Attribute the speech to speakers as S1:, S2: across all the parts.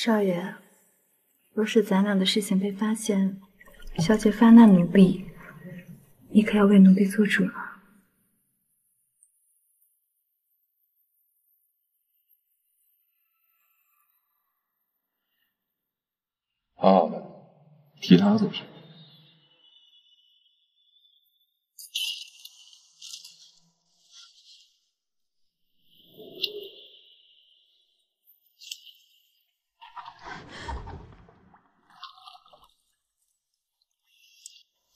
S1: 少爷，若是咱俩的事情被发现，小姐发难奴婢，你可要为奴婢做主了。
S2: 好好的，替他做事。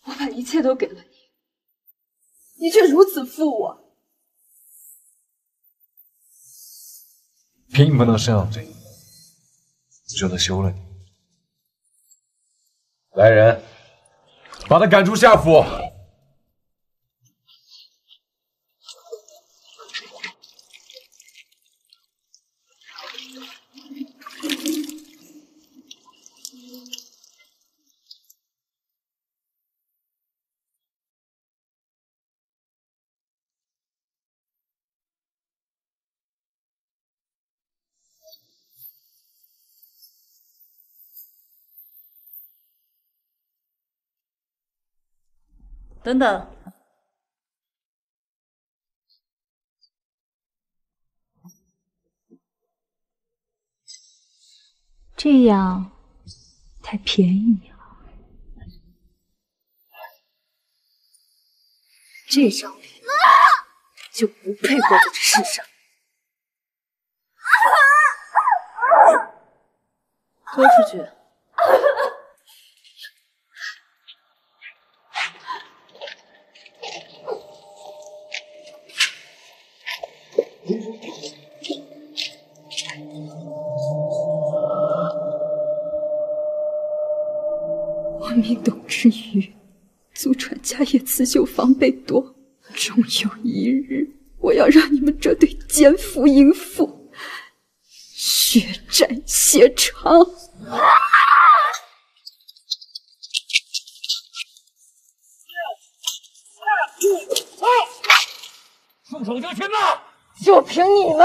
S3: 我把一切都给了你，你却如此负我。
S2: 并不能生养罪，我，就能休了你。来人，把他赶出夏府。
S4: 等等，
S1: 这样太便宜你了。
S3: 这张脸就不配活在这世上。拖出去！命董之余，祖传家业刺绣坊被夺，终有一日，我要让你们这对奸夫淫妇血债血偿！
S5: 束手就擒吧！
S3: 就凭你们！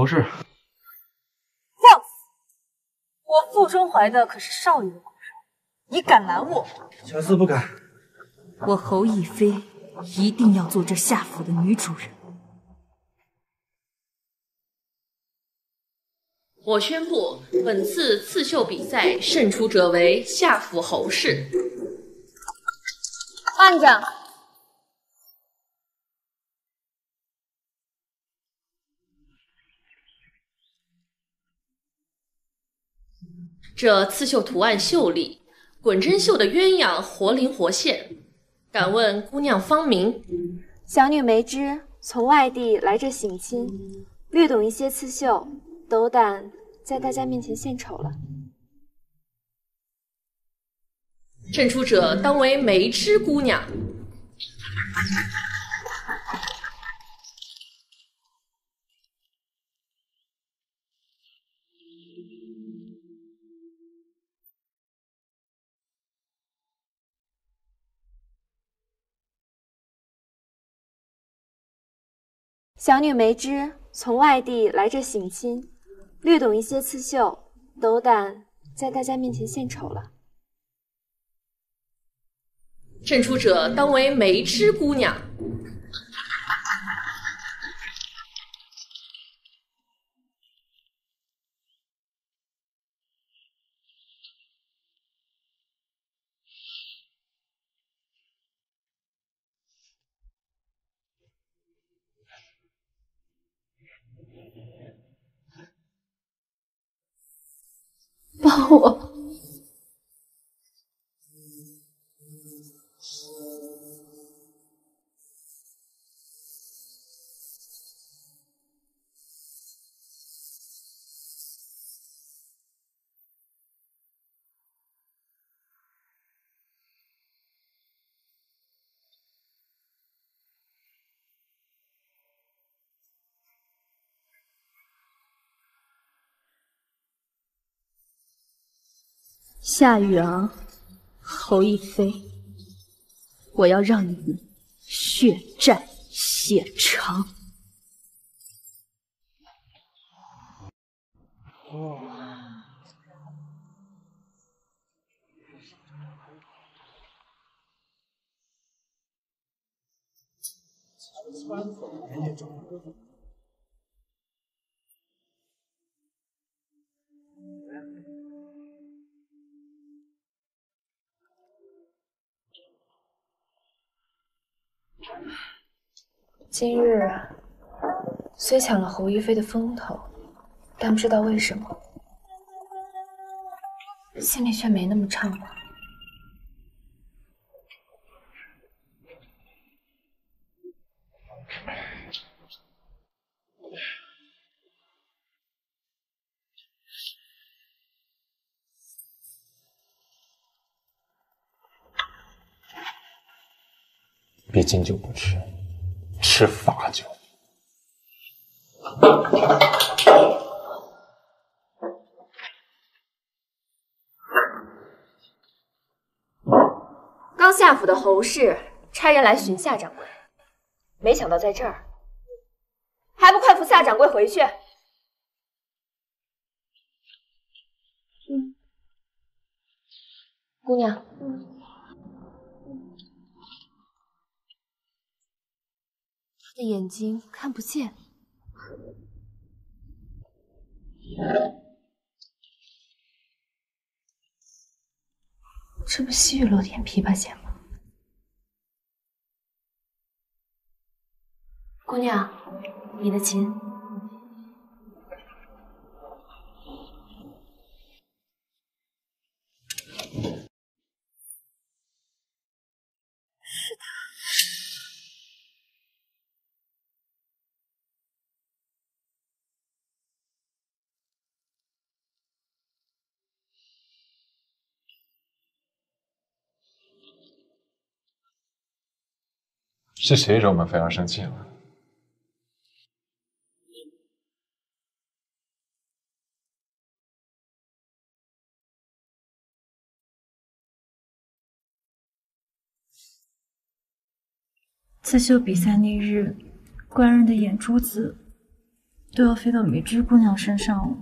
S2: 好事，
S4: 放肆！我腹中怀的可是少爷的骨肉，你敢拦我？
S6: 小四不敢。
S4: 我侯逸飞一定要做这夏府的女主人。
S7: 我宣布，本次刺绣比赛胜出者为夏府侯氏。
S3: 慢着！
S7: 这刺绣图案秀丽，滚针绣的鸳鸯活灵活现。敢问姑娘芳名？
S8: 小女梅枝，从外地来这省亲，略懂一些刺绣，斗胆在大家面前献丑了。
S7: 胜出者当为梅枝姑娘。
S8: 小女梅枝，从外地来这省亲，略懂一些刺绣，斗胆在大家面前献丑了。
S7: 胜出者当为梅枝姑娘。
S9: 夏雨昂，侯逸飞，我要让你们血债血偿！
S8: 今日虽抢了侯一菲的风头，但不知道为什么，心里却没那么畅快。
S2: 别敬酒不吃，吃罚酒。
S8: 刚下府的侯氏差人来寻夏掌柜，没想到在这儿，还不快扶夏掌柜回去！嗯，姑娘，他的眼睛看不见。这不西域罗天琵琶弦吗？姑娘，你的琴。
S2: 是谁惹我们菲儿生气了？
S1: 刺绣比赛那日，官人的眼珠子都要飞到梅枝姑娘身上了。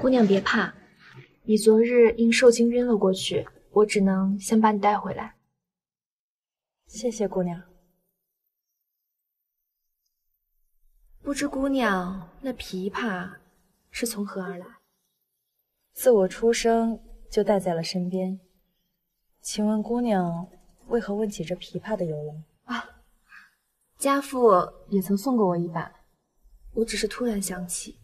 S8: 姑娘别怕，你昨日因受惊晕了过去，我只能先把你带回来。
S4: 谢谢姑娘。
S8: 不知姑娘那琵琶是从何而来？
S4: 自我出生就带在了身边。请问姑娘为何问起这琵琶的由来？
S8: 啊，家父也曾送过我一把，我只是突然想起，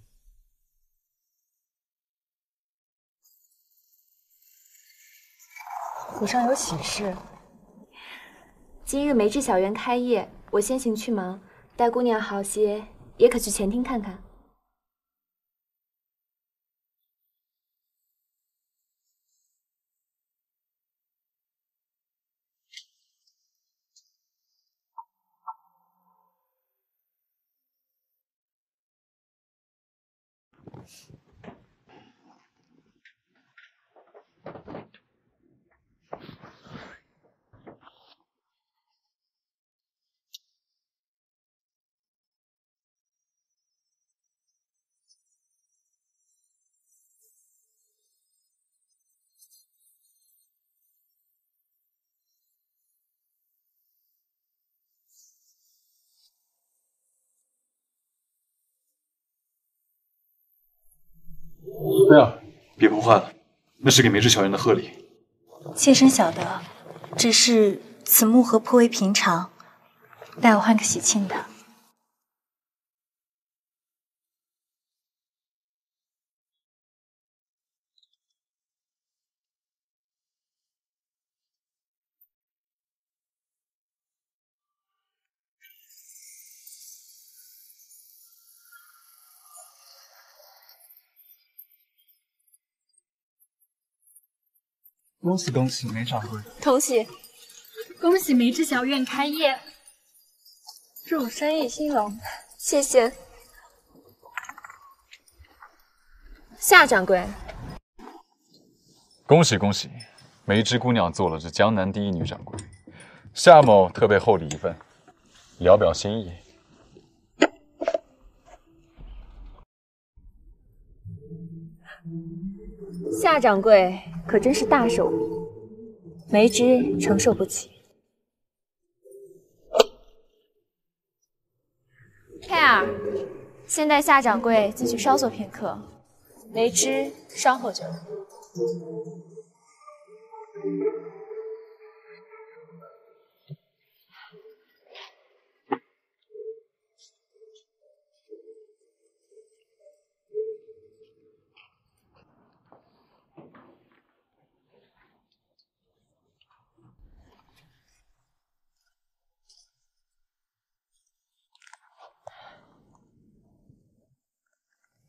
S4: 府上有喜事。
S8: 今日梅枝小园开业，我先行去忙，待姑娘好些，也可去前厅看看。
S2: 不要，别破坏了，那是给梅枝小院的贺礼。
S1: 妾身晓得，只是此木盒颇为平常，待我换个喜庆的。
S10: 恭喜恭喜，梅掌柜！
S8: 同喜，
S3: 恭喜梅枝小院开业，
S8: 祝生意兴隆。谢谢。夏掌柜，
S2: 恭喜恭喜，梅枝姑娘做了这江南第一女掌柜，夏某特备厚礼一份，聊表心意。
S8: 夏掌柜可真是大手笔，梅枝承受不起。佩儿，先带夏掌柜进去稍坐片刻，梅枝稍后就来。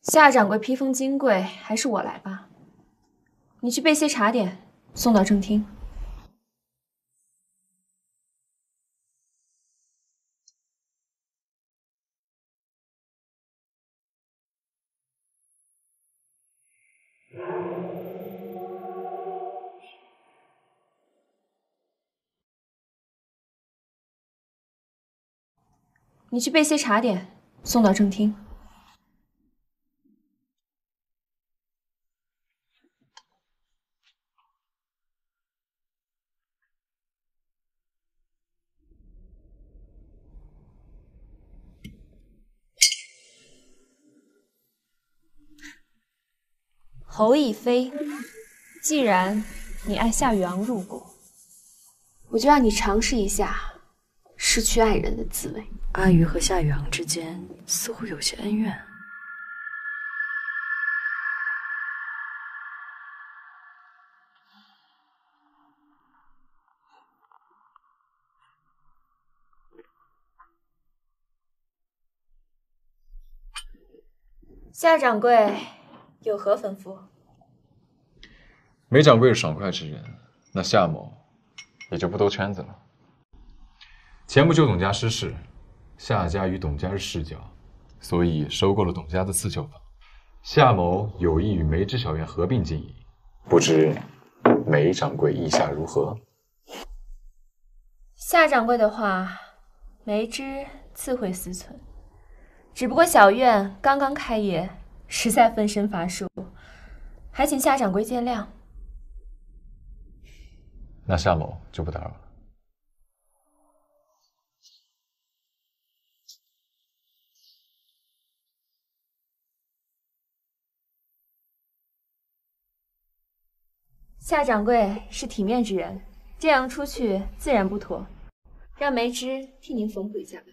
S8: 夏掌柜披风金贵，还是我来吧。你去备些茶点，送到正厅。你去备些茶点，送到正厅。侯亦飞，既然你爱夏雨昂入骨，我就让你尝试一下失去爱人的滋味。
S4: 阿鱼和夏雨昂之间似乎有些恩怨。
S8: 夏掌柜有何吩咐？
S2: 梅掌柜是爽快之人，那夏某也就不兜圈子了。前不久董家失势，夏家与董家是世交，所以收购了董家的刺绣坊。夏某有意与梅枝小院合并经营，不知梅掌柜意下如何？
S8: 夏掌柜的话，梅枝自会思忖。只不过小院刚刚开业，实在分身乏术，还请夏掌柜见谅。
S2: 那夏某就不打扰了。
S8: 夏掌柜是体面之人，这样出去自然不妥，让梅枝替您缝补一下吧。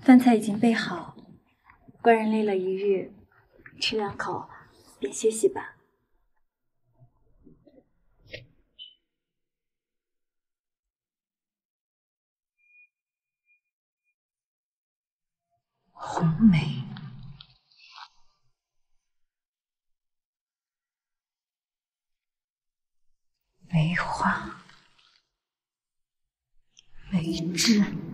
S3: 饭菜已经备好，官人累了一日，吃两口。便歇息吧。
S1: 红梅，梅花，梅枝。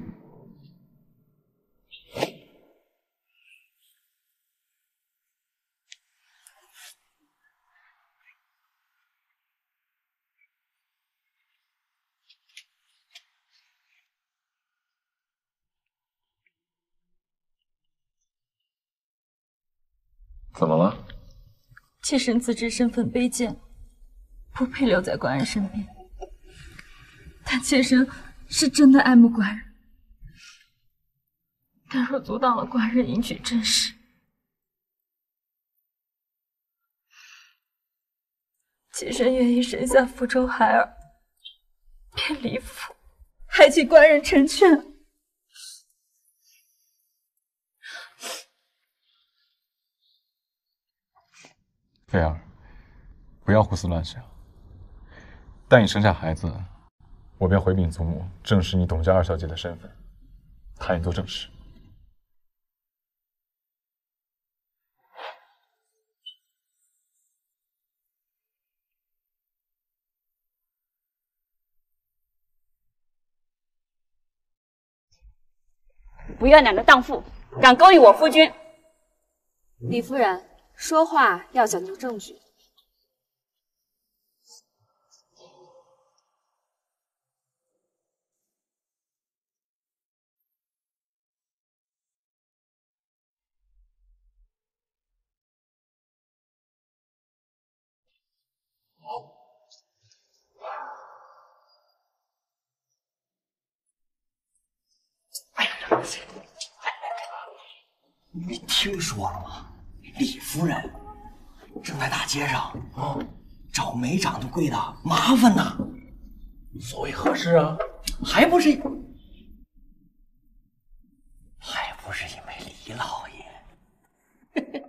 S2: 怎么了？
S3: 妾身自知身份卑贱，不配留在官人身边，但妾身是真的爱慕官人。但若阻挡了官人迎娶正室，妾身愿意生下福州孩儿，便离府，还请官人成全。
S2: 菲儿，不要胡思乱想。待你生下孩子，我便回禀祖母，证实你董家二小姐的身份，她也做正室。
S11: 不要脸的荡妇，敢勾引我夫君！
S8: 李夫人，说话要讲究证据。
S12: 你听说了吗？李夫人正在大街上啊找没长的贵的麻烦呢。
S13: 所谓何事啊？
S12: 还不是还不是因为李老爷？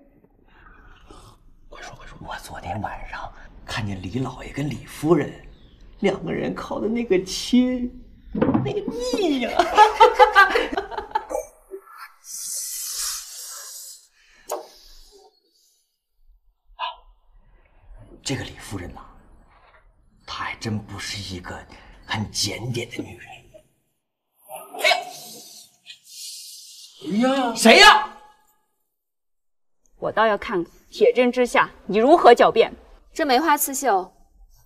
S12: 快说快说！我昨天晚上看见李老爷跟李夫人两个人靠的那个亲，那个腻呀、这个李夫人呐、她还真不是一个很检点的女人。
S13: 哎呀，
S12: 谁呀？
S11: 我倒要看看铁证之下你如何狡辩。
S8: 这梅花刺绣，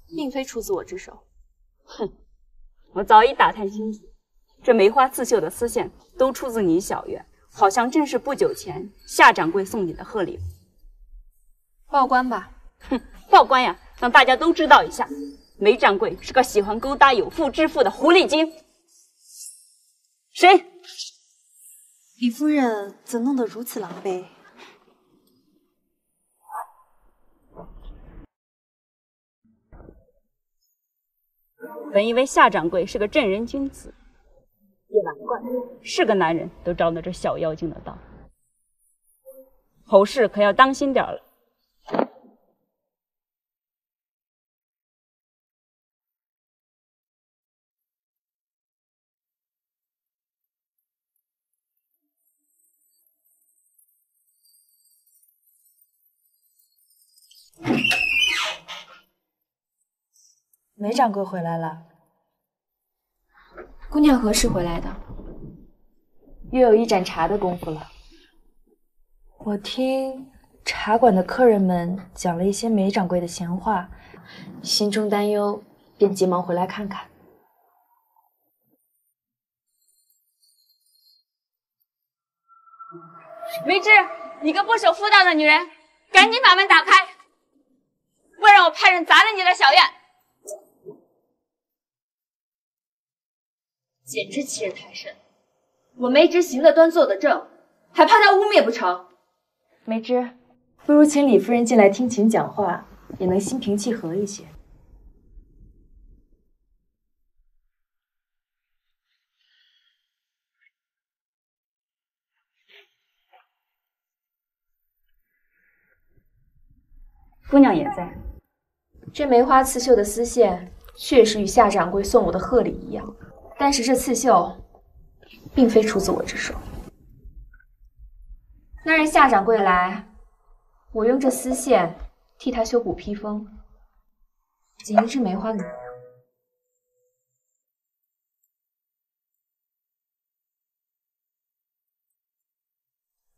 S8: 并非出自我之手。
S11: 哼，我早已打探清楚，这梅花刺绣的丝线都出自你小院，好像正是不久前夏掌柜送你的贺礼。
S8: 报官吧。
S11: 哼，报官呀，让大家都知道一下，梅掌柜是个喜欢勾搭有妇之夫的狐狸精。谁？
S3: 李夫人怎弄得如此狼狈？
S11: 本以为夏掌柜是个正人君子，也难怪是个男人都着了这小妖精的道。侯氏可要当心点了。
S4: 梅掌柜回来了，
S8: 姑娘何时回来的？
S4: 又有一盏茶的功夫了。我听茶馆的客人们讲了一些梅掌柜的闲话，心中担忧，便急忙回来看看。
S11: 梅枝，你个不守妇道的女人，赶紧把门打开！
S8: 莫让我派人砸了你的小院！简直欺人太甚！我梅枝行得端，坐得正，还怕他污蔑不成？
S4: 梅枝，不如请李夫人进来听琴讲话，也能心平气和一些。
S9: 姑娘也在。
S8: 这梅花刺绣的丝线确实与夏掌柜送我的贺礼一样，但是这刺绣并非出自我之手。那日夏掌柜来，我用这丝线替他修补披风，仅一只梅花的能量。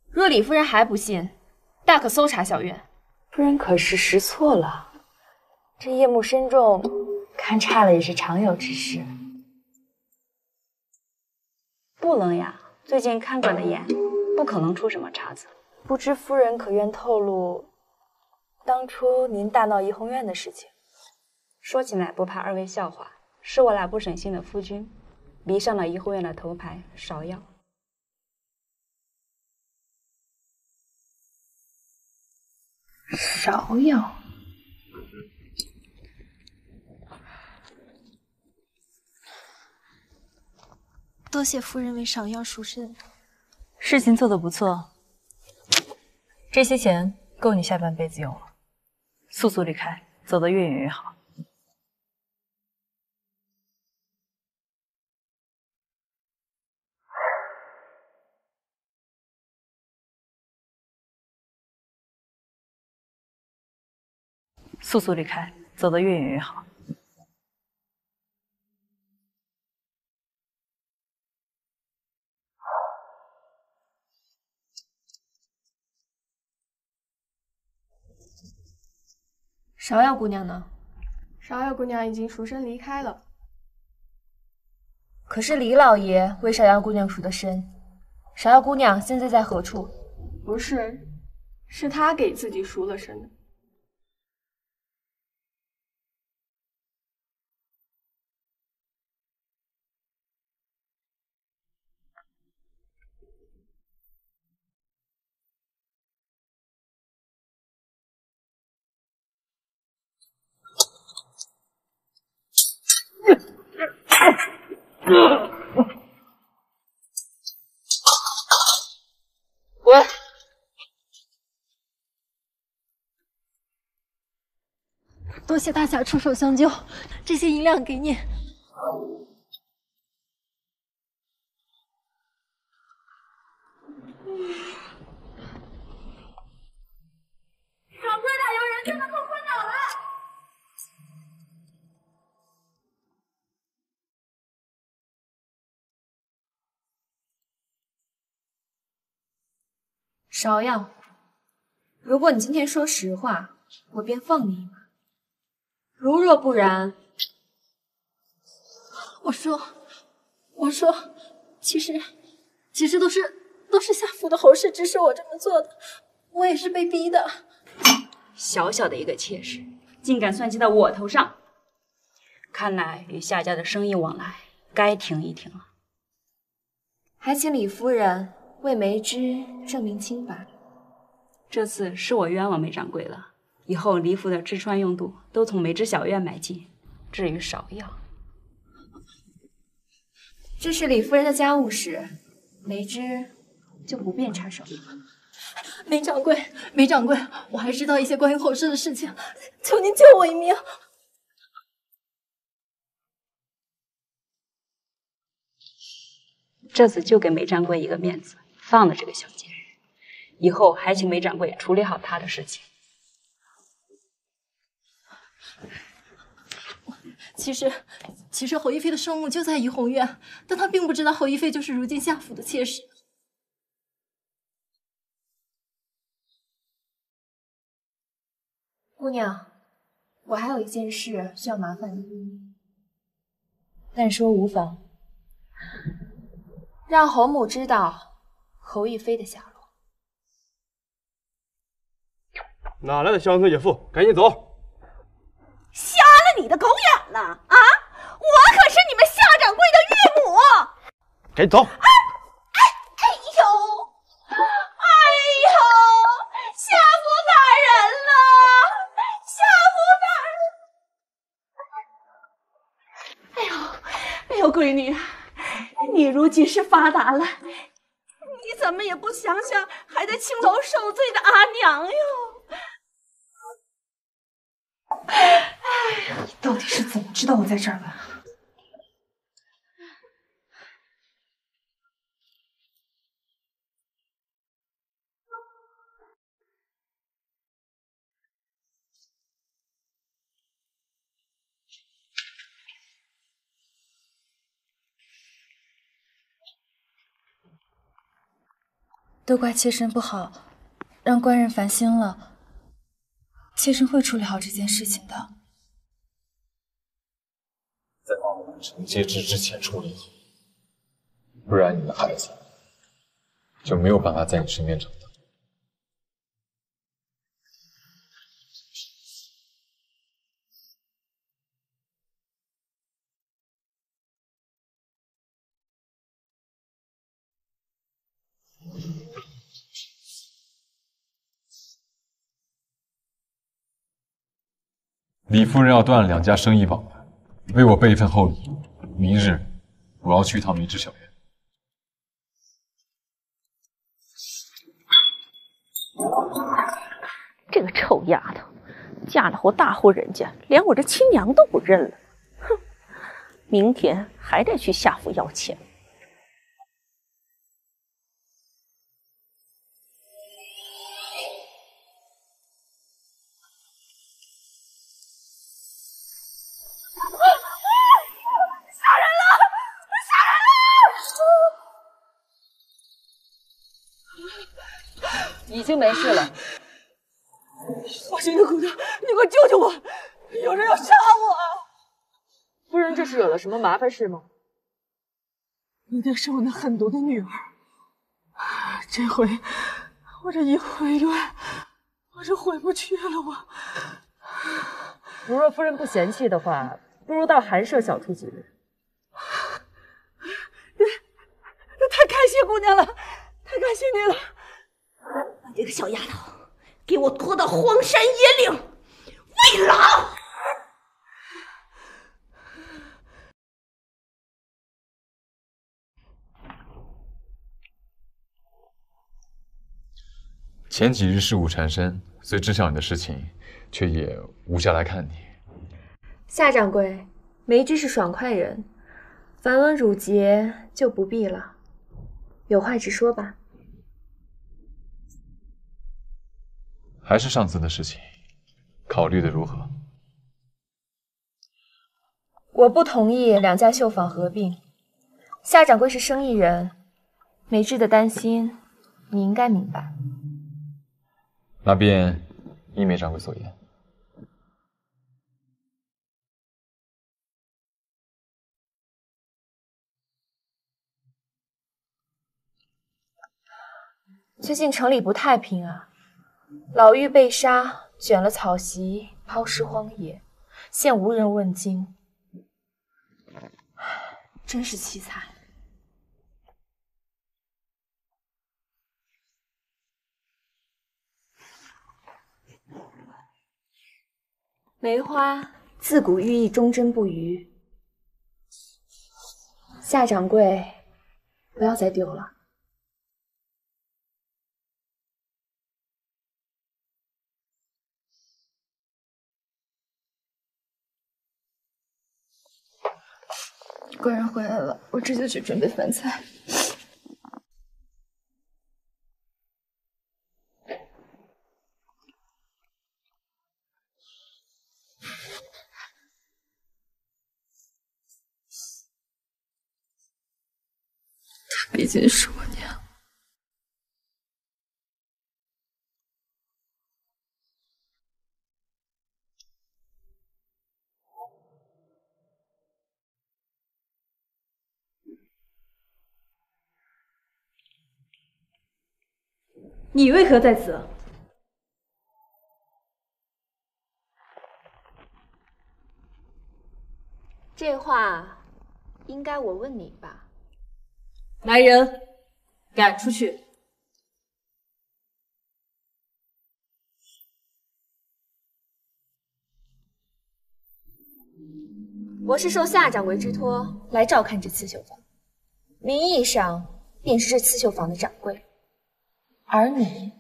S8: 若李夫人还不信，大可搜查小院。
S4: 夫人可是识错了，这夜幕深重，看差了也是常有之事。
S9: 不能呀，最近看管的严，不可能出什么岔子。
S4: 不知夫人可愿透露，当初您大闹怡红院的事情？
S9: 说起来不怕二位笑话，是我俩不省心的夫君，迷上了怡红院的头牌芍药。
S4: 芍药，
S3: 多谢夫人为芍药赎身。
S1: 事情做得不错，这些钱够你下半辈子用了。速速离开，走得越远越好。速速离开，走得越远越好。
S8: 芍药姑娘呢？
S3: 芍药姑娘已经赎身离开了。
S8: 可是李老爷为芍药姑娘赎的身，芍药姑娘现在在何处？
S3: 不是，是他给自己赎了身的。谢大侠出手相救，这些银两给你。
S14: 掌柜的，有人将他痛昏倒了。
S8: 芍药，如果你今天说实话，我便放你一马；如若不然，
S3: 我说，我说，其实，其实都是都是夏府的侯氏指使我这么做的，我也是被逼的。
S9: 小小的一个妾室，竟敢算计到我头上，看来与夏家的生意往来该停一停了。
S8: 还请李夫人为梅枝证明清白。
S9: 这次是我冤枉梅掌柜了，以后李府的吃穿用度都从梅枝小院买进。至于芍药，
S8: 这是李夫人的家务事，梅枝就不便插手。
S3: 梅掌柜，梅掌柜，我还知道一些关于后事的事情，求您救我一命。
S9: 这次就给梅掌柜一个面子，放了这个小贱人。以后还请梅掌柜处理好他的事情。
S3: 其实，其实侯一飞的生母就在怡红院，但他并不知道侯一飞就是如今夏府的妾室。
S8: 姑娘，我还有一件事需要麻烦你，
S4: 但说无妨。
S8: 让侯母知道侯逸飞的下落。
S6: 哪来的乡村野妇？赶紧走！
S3: 呢？啊，我可是你们夏掌柜的岳母。
S12: 赶紧走。
S3: 哎哎呦，哎呦，夏府大人了，夏府大人。哎呦，哎呦，闺女，你如今是发达了，你怎么也不想想还在青楼受罪的阿娘哟？
S9: 哎，你到底是怎么知道我在这儿的？
S1: 都怪妾身不好，让官人烦心了。妾身会处理好这件事情的。
S2: 在帮我完成接旨之前处理好，不然你的孩子就没有办法在你身边长大。李夫人要断了两家生意往来，为我备一份厚礼。明日我要去一趟明知小院。
S15: 这个臭丫头，嫁了户大户人家，连我这亲娘都不认了。哼，明天还得去夏府要钱。
S11: 什么麻烦事吗？
S3: 一定是我那狠毒的女儿。这回我这一回院，我这回不去了。我
S11: 如若夫人不嫌弃的话，不如到寒舍小住几日。
S3: 太感谢姑娘了，太感谢你了！
S15: 把这个小丫头给我拖到荒山野岭喂狼！
S2: 前几日事务缠身，虽知晓你的事情，却也无暇来看你。
S8: 夏掌柜，梅枝是爽快人，繁文缛节就不必了，有话直说吧。
S2: 还是上次的事情，考虑的如何？
S8: 我不同意两家绣坊合并。夏掌柜是生意人，梅枝的担心你应该明白。
S2: 那便依梅掌柜所言。
S8: 最近城里不太平啊，老妪被杀，卷了草席，抛尸荒野，现无人问津，真是凄惨。梅花自古寓意忠贞不渝，夏掌柜，不要再丢了。
S1: 官人回来了，我这就去准备饭菜。她毕竟是我娘。
S3: 你为何在此？
S8: 这话应该我问你吧？
S11: 来人，赶出去！
S8: 我是受夏掌柜之托来照看这刺绣坊，名义上便是这刺绣坊的掌柜，而你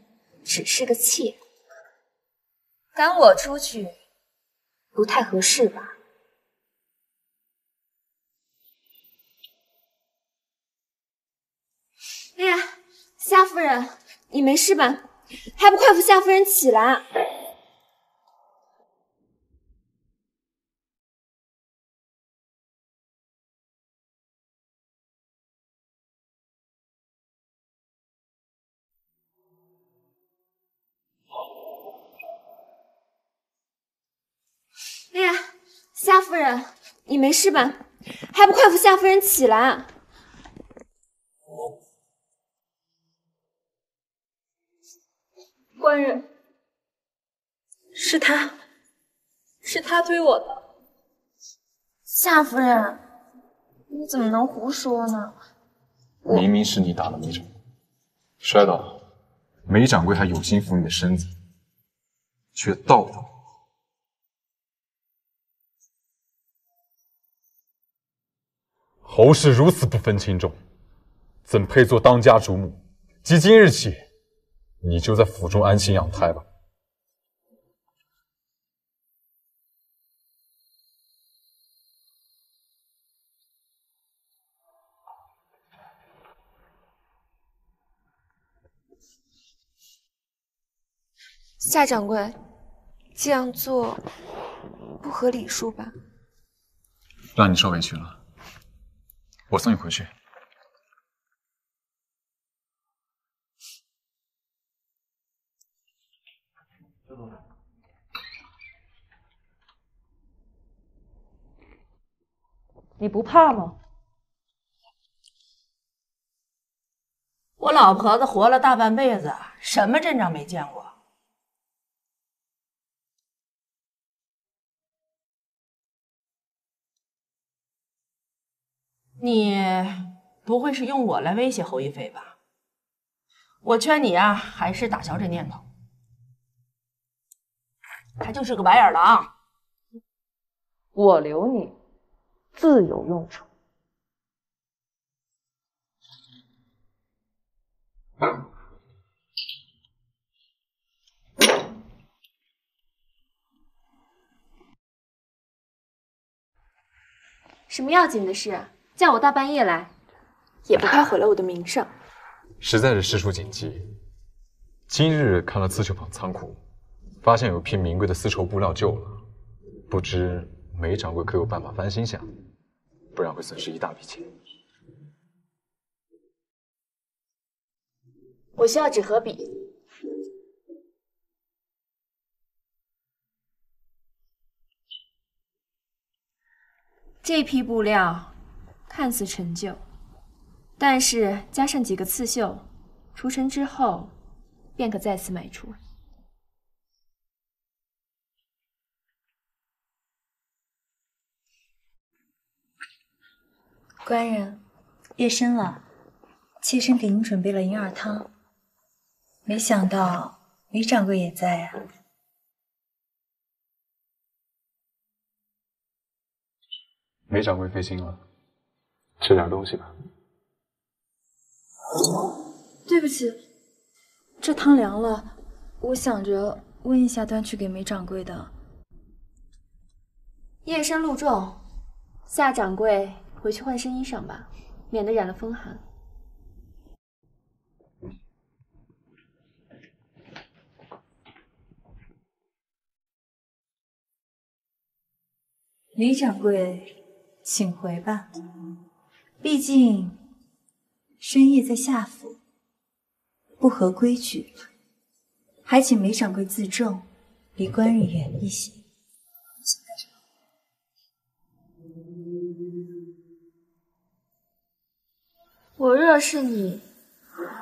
S8: 只是个妾，赶我出去不太合适吧？哎呀，夏夫人，你没事吧？还不快扶夏夫人起来！哎呀，夏夫人，你没事吧？还不快扶夏夫人起来！
S1: 官人，是他，是他推我的。
S8: 夏夫人，你怎么能胡说呢？
S2: 明明是你打了梅掌柜，摔倒了，梅掌柜还有心扶你的身子，却倒倒。侯氏如此不分轻重，怎配做当家主母？即今日起，你就在府中安心养胎吧。
S8: 夏掌柜，这样做不合礼数吧？
S2: 让你受委屈了，我送你回去。
S3: 你不怕吗？我老婆子活了大半辈子，什么阵仗没见过？你不会是用我来威胁侯一飞吧？我劝你啊，还是打消这念头。他就是个白眼狼。
S15: 我留你，自有用处。
S8: 什么要紧的事？叫我大半夜来，也不怕毁了我的名声。
S2: 实在是事出紧急。今日看了刺绣坊仓库，发现有批名贵的丝绸布料旧了，不知梅掌柜可有办法翻新下？不然会损失一大笔钱。
S8: 我需要纸和笔。这批布料看似陈旧，但是加上几个刺绣，除尘之后便可再次卖出。
S1: 官人，夜深了，妾身给您准备了银耳汤。没想到梅掌柜也在啊。
S2: 梅掌柜费心了，吃点东西吧。
S1: 对不起，这汤凉了，我想着温一下端去给梅掌柜的。
S8: 夜深露重，夏掌柜回去换身衣裳吧，免得染了风寒。
S1: 李掌柜，请回吧。毕竟深夜在夏府，不合规矩，还请梅掌柜自重，离官人远一些。
S8: 我若是你，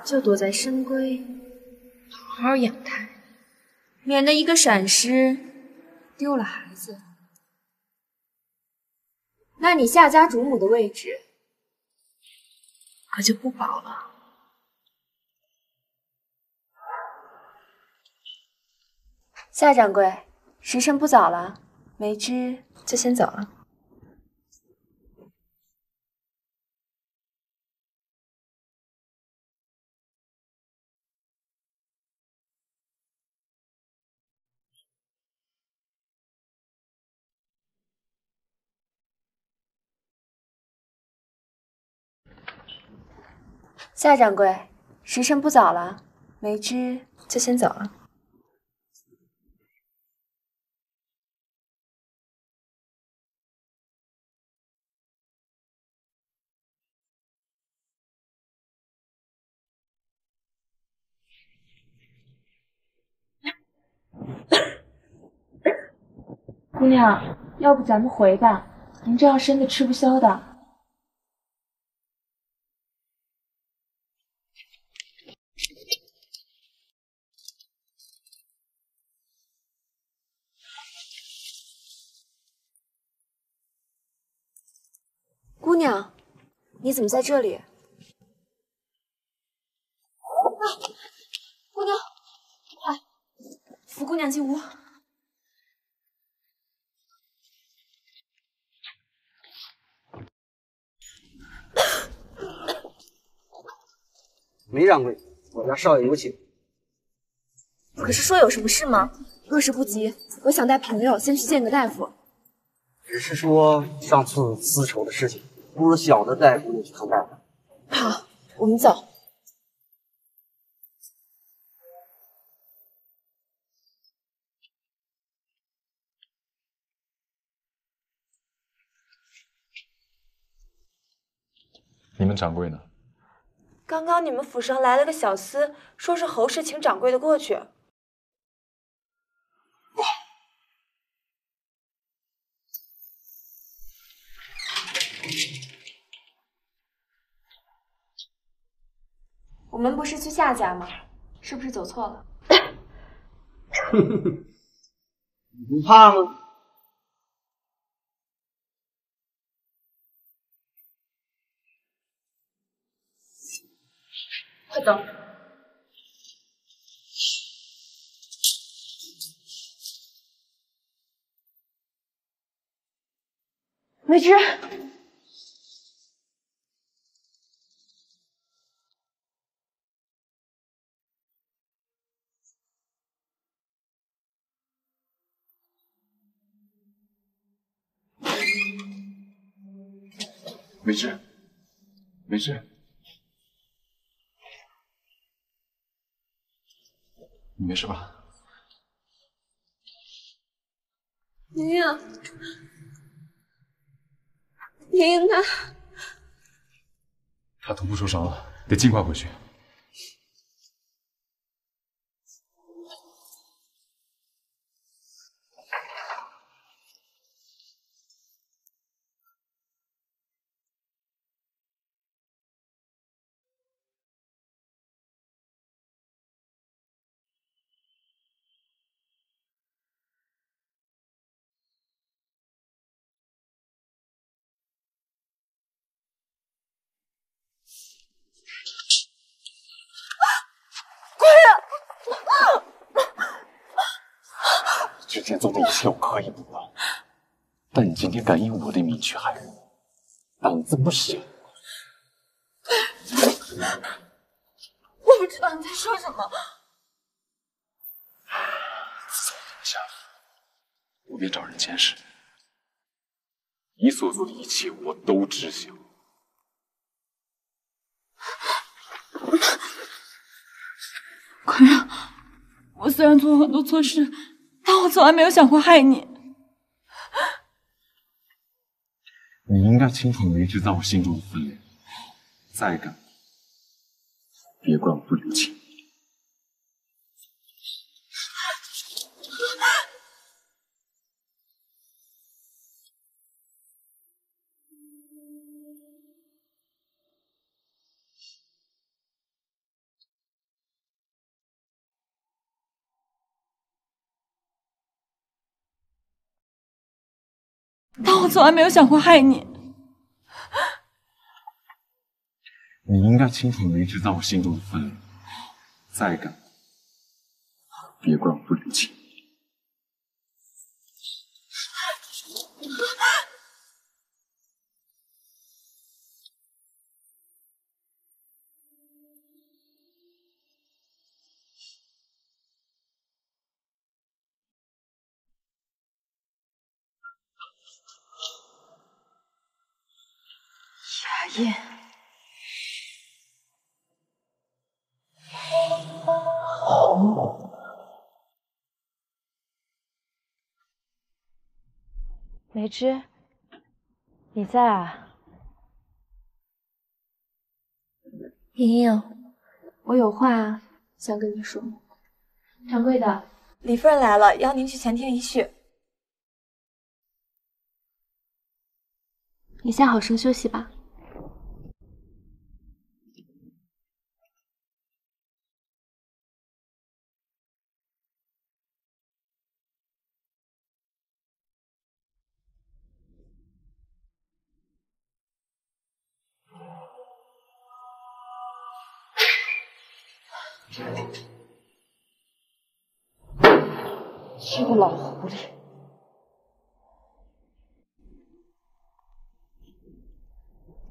S8: 就躲在深闺，好好养胎，免得一个闪失丢了孩子。那你夏家主母的位置可就不保了。夏掌柜，时辰不早了，梅枝就先走了。夏掌柜，时辰不早了，梅枝就先走了。姑娘，要不咱们回吧，您这样身子吃不消的。你怎么在这里？啊，姑娘，快扶姑娘进屋。
S16: 梅掌柜，我家少爷有请。
S8: 可是说有什么事吗？若是不急，我想带朋友先去见个大夫。
S16: 只是说上次丝绸的事情，不如小的带姑娘去看大夫。
S8: 好，我们走。
S2: 你们掌柜呢？
S8: 刚刚你们府上来了个小厮，说是侯氏请掌柜的过去。们不是去夏家吗？是不是走错了？
S16: 你不怕吗？
S8: 快走！梅枝，
S2: 梅枝，梅枝，你没事吧？
S8: 莹莹，莹莹她
S2: 他头部受伤了，得尽快回去。
S12: 之前做的一切我可以不管，但你今天敢以我的名去害人，胆子不小。
S8: 我不知道你在说什么。
S12: 下府，我便找人监视，你所做的一切我都知晓。
S3: 坤然，我虽然做了很多错事，但我从来没有想过害你。
S12: 你应该清楚你一直在我心中的分量，再敢，别怪我不留情。
S3: 但我从来没有想过害你。
S2: 你应该清楚你一直在我心中的分量再敢别怪我不留情
S4: 夏夜，
S17: 梅枝，你在啊？
S8: 莹莹，我有话想跟你说。掌柜的，
S4: 李夫人来了，邀您去前厅一叙。
S8: 你先好生休息吧。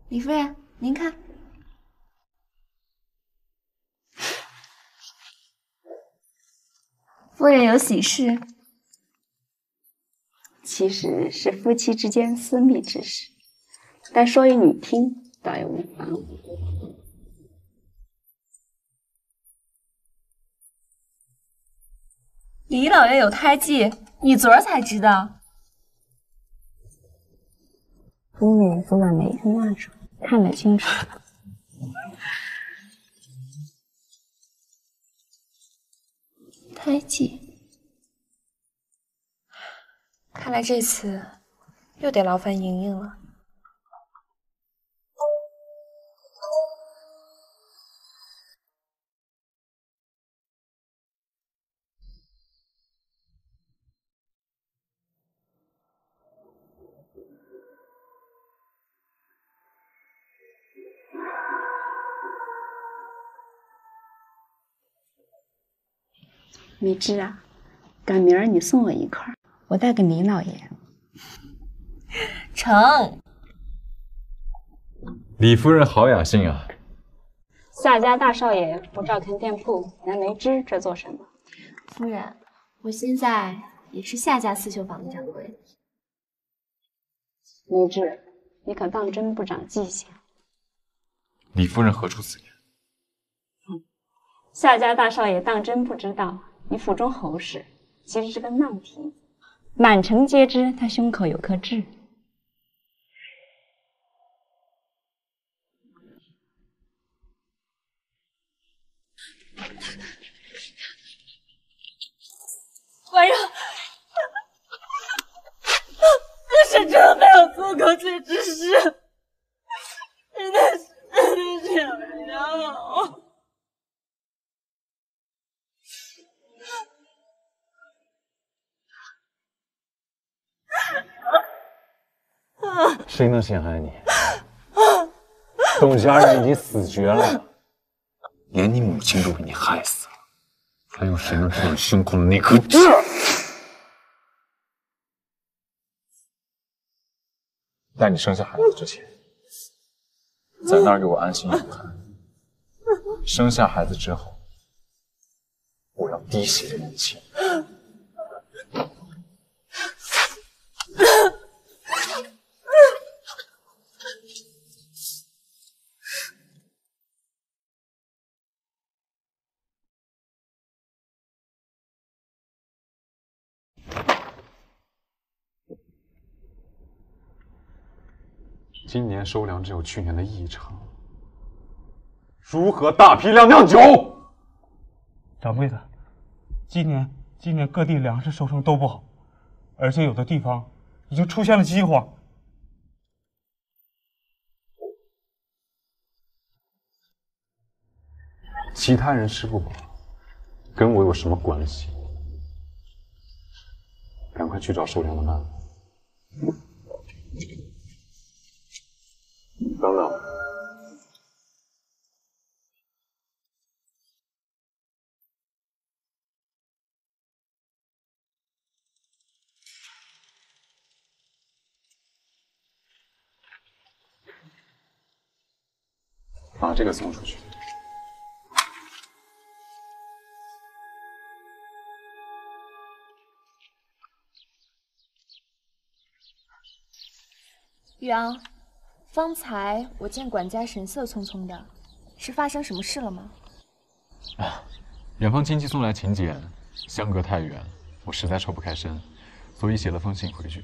S8: 李夫人，您看，夫人有喜事。
S9: 其实是夫妻之间私密之事，但说与你听，倒也无妨。
S8: 李老爷有胎记，你昨儿才知道。
S9: 夫人昨晚没看蜡烛，看得清楚。
S8: 胎记，看来这次又得劳烦莹莹了。
S9: 米芝啊，赶明儿你送我一块，我带给李老爷。
S8: 成。
S18: 李夫人好雅兴啊！
S9: 夏家大少爷不照看店铺，南梅枝这做什么？
S8: 夫人，我现在也是夏家刺绣坊的掌柜。
S9: 梅枝，你可当真不长记性？
S18: 李夫人何出此言？
S9: 夏家大少爷当真不知道，你府中侯氏其实是个闹蹄子，满城皆知他胸口有颗痣。
S3: 婉柔，这是真的没有做过这之事，真的是真的想要。
S2: 谁能陷害你？董家人已经死绝了，连你母亲都被你害死了，还有谁能知道你胸口的那颗痣？
S18: 在你生下孩子之前，在那儿给我安心养胎。生下孩子之后，我要滴血认亲。
S2: 今年收粮只有去年的一成，如何大批量酿酒？
S10: 掌柜的，今年今年各地粮食收成都不好，而且有的地方已经出现了饥荒。
S2: 其他人吃不饱，跟我有什么关系？赶快去找收粮的办法。等等。把这个送出去。
S8: 玉昂方才我见管家神色匆匆的，是发生什么事了吗？
S2: 啊，远方亲戚送来请柬，相隔太远，我实在抽不开身，所以写了封信回去。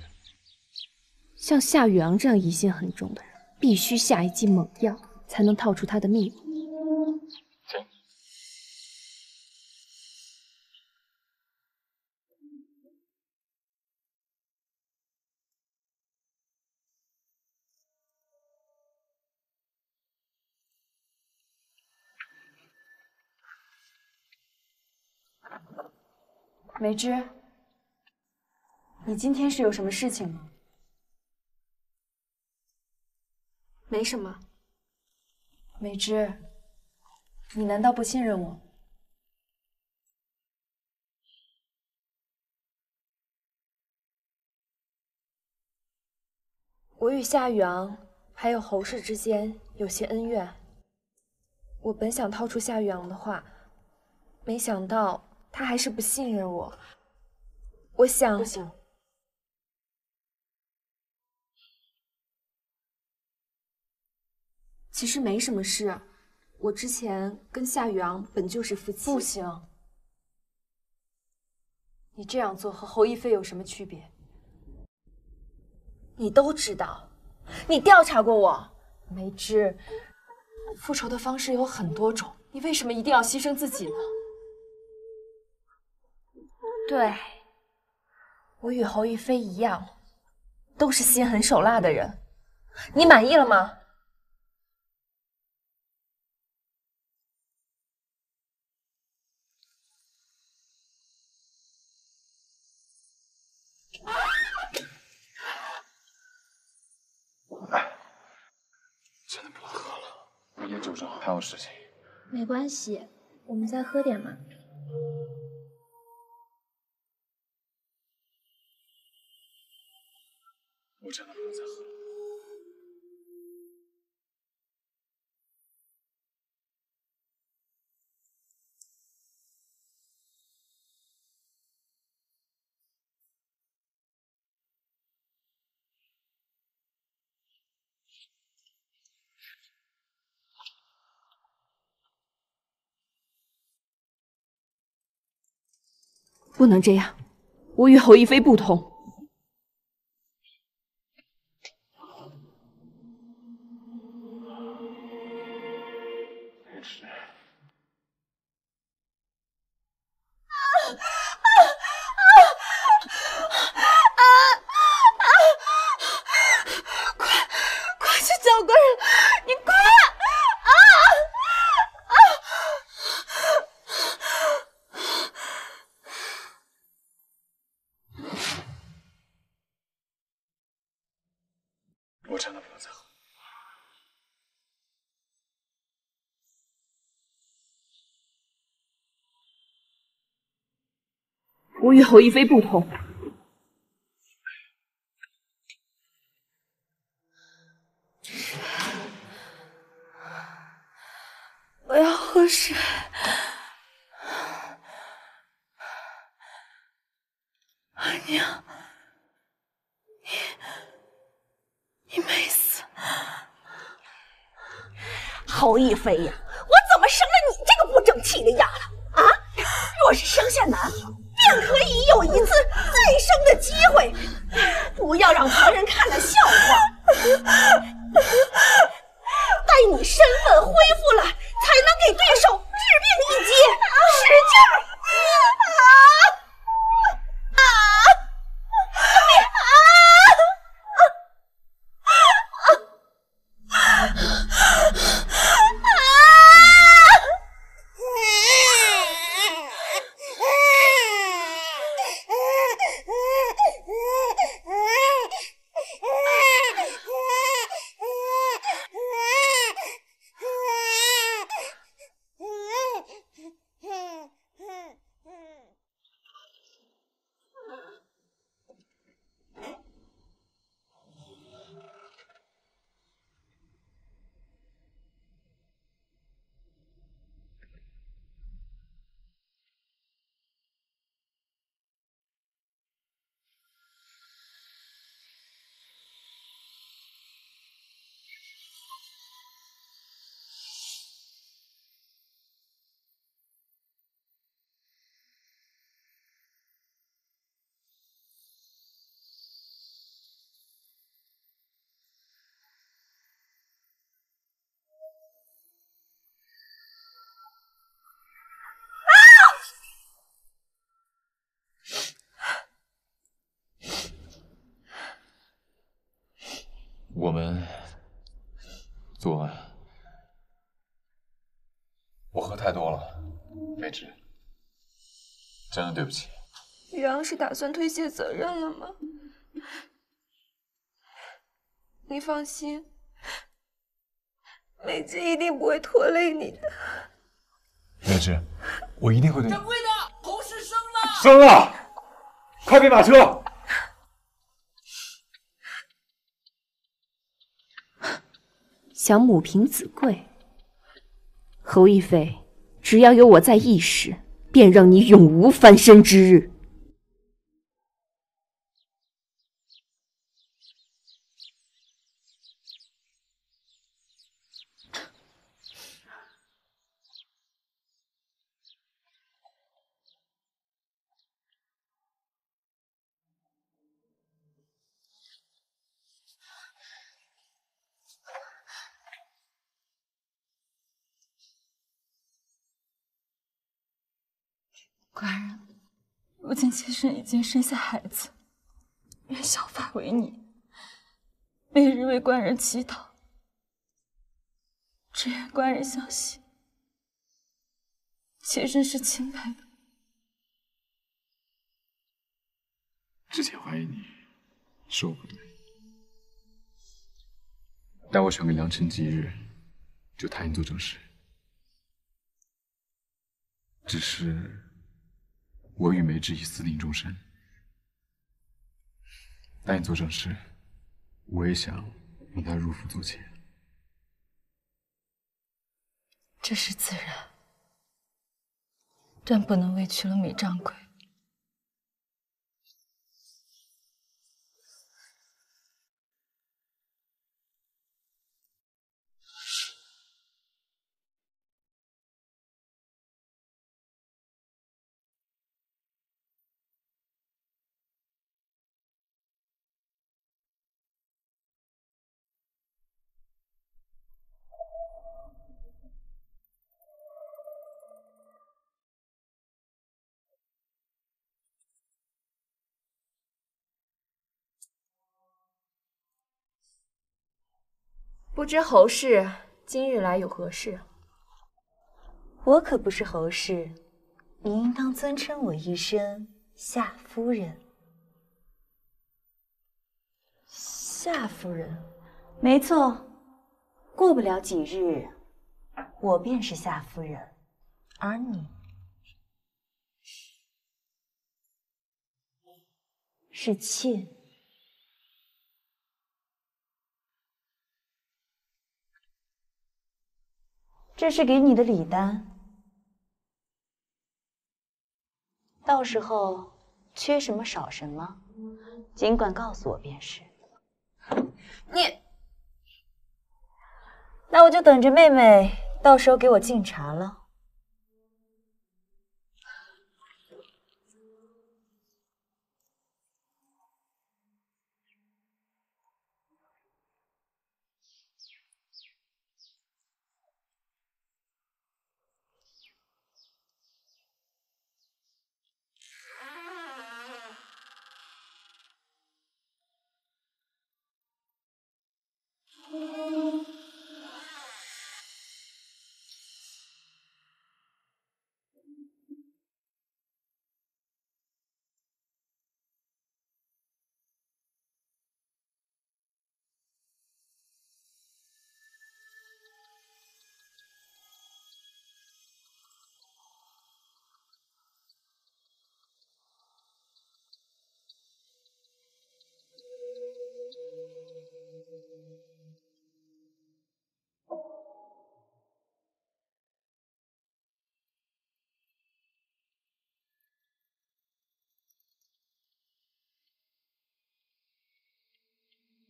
S8: 像夏雨昂这样疑心很重的人，必须下一剂猛药，才能套出他的密谋。
S4: 梅枝，你今天是有什么事情吗？
S8: 没什么。
S4: 梅枝，你难道不信任我？
S8: 我与夏雨昂还有侯氏之间有些恩怨。我本想套出夏雨昂的话，没想到他还是不信任我。我想，
S4: 不行。
S8: 其实没什么事，我之前跟夏雨昂本就是夫妻。
S4: 不行，你这样做和侯一飞有什么区别？
S8: 你都知道，你调查过我，
S4: 梅枝。复仇的方式有很多种，你为什么一定要牺牲自己呢？
S8: 对，我与侯亦菲一样，都是心狠手辣的人。你满意了吗？
S2: 真的不能喝了，明天酒庄还有事情。
S8: 没关系，我们再喝点嘛。
S2: 不能
S11: 这样，我与侯逸飞不同。
S2: 没事。
S3: 快，快去叫个人！你快！啊啊！
S2: 我真的不能再喝。
S11: 我与侯逸飞不同。
S3: 我要喝水。阿娘，你你没死。
S15: 侯逸飞呀，我
S2: 们昨晚我喝太多了，美芝，真的对不起。
S8: 于阳是打算推卸责任了吗？你放心，美姬一定不会拖累你的。
S2: 美芝，我一定会对你。
S19: 掌柜的，侯氏生了！
S2: 生了，快备马车！
S20: 想母凭子贵，侯逸飞，只要有我在一时，便让你永无翻身之日。
S9: 官人，妾身已经生下孩子，愿效法为你，每日为官人祈祷。只愿官人相信，妾身是清白的。
S2: 之前怀疑你，是我不对。待我选个良辰吉日，就抬你做正事。只是。我与梅枝已私定终身，答应做正事，我也想让她入府做妾。
S9: 这是自然，但不能委屈了梅掌柜。
S8: 不知侯氏今日来有何事？
S1: 我可不是侯氏，你应当尊称我一声夏夫人。
S8: 夏夫人，
S1: 没错，过不了几日，我便是夏夫人，而你是妾。这是给你的礼单，到时候缺什么少什么，尽管告诉我便是。
S8: 你，
S1: 那我就等着妹妹到时候给我敬茶了。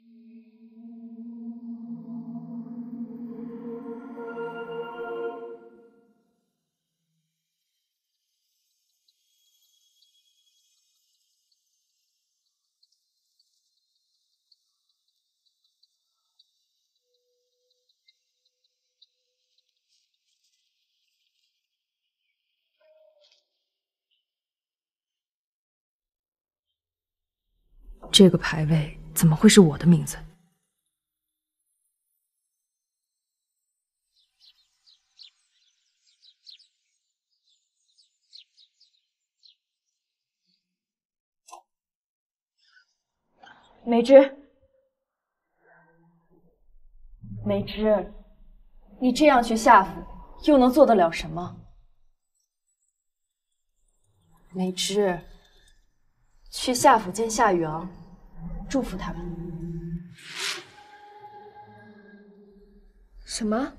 S1: Mm-hmm.
S9: 这个牌位怎么会是我的名字？
S4: 美芝美芝你这样去夏府又能做得了什么？美芝去夏府见夏雨昂。祝福他们。
S8: 什么？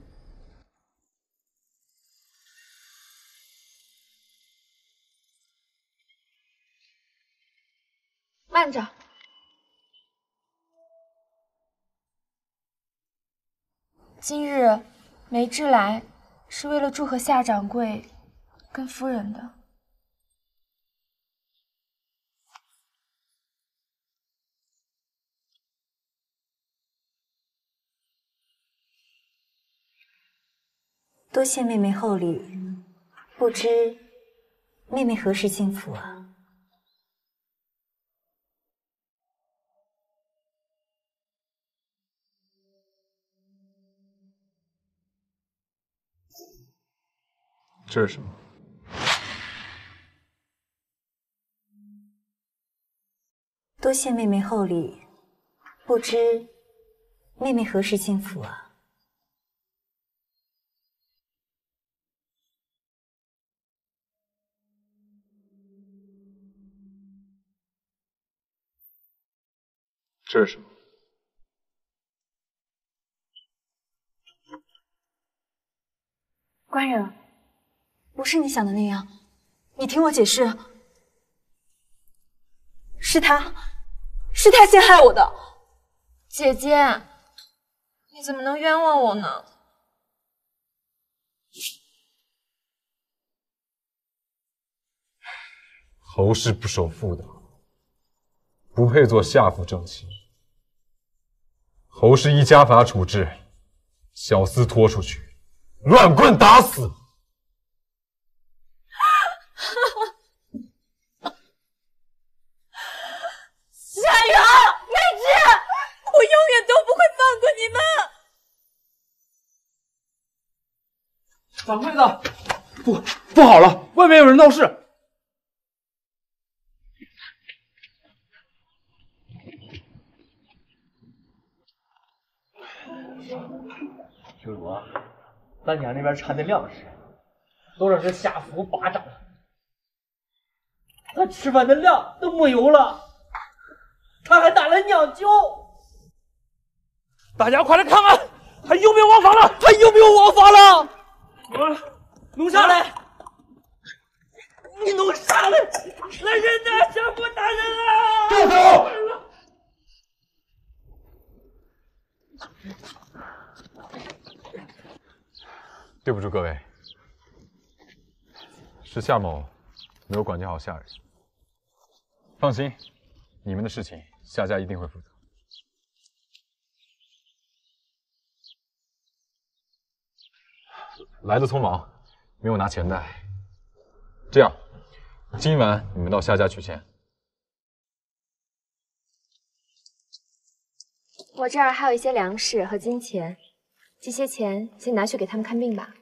S8: 慢着！今日梅枝来是为了祝贺夏掌柜跟夫人的。
S1: 多谢妹妹厚礼，不知妹妹何时进府啊？
S2: 这是什么？
S1: 多谢妹妹厚礼，不知妹妹何时进府啊？
S2: 这是什么？
S1: 官人，不是你想的那样，你听我解释，是他，是他陷害我的。
S8: 姐姐，你怎么能冤枉我呢？
S2: 侯氏不守妇道，不配做下府正妻。侯氏依家法处置，小厮拖出去。乱棍打死！
S3: 夏雨梅枝，我永远都不会放过你们！
S16: 掌柜的，不，不好了，外面有人闹事！
S19: 秋如啊。咱家那边产的粮食都让这夏府霸占了，咱吃饭的粮都没有了，他还打了酿酒。
S16: 大家快来看看，还有没有王法了？
S19: 还有没有王法了？
S16: 弄下来！
S19: 你弄啥来？来人呐！夏府大人啊！
S2: 住手！对不住各位，是夏某没有管教好下人。放心，你们的事情夏家一定会负责。来的匆忙，没有拿钱袋。这样，今晚你们到夏家取钱。
S8: 我这儿还有一些粮食和金钱。这些钱先拿去给他们看病吧。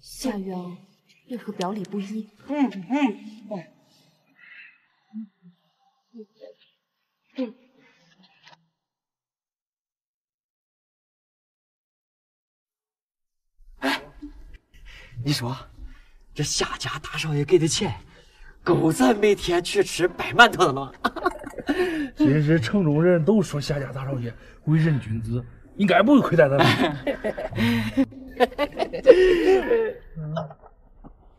S20: 夏瑶为何表里不一？
S3: 嗯嗯。
S19: 你说，这夏家大少爷给的钱，够咱每天去吃白馒头的了。
S10: 今日城中人都说夏家大少爷为人君子，应该不会亏待咱们。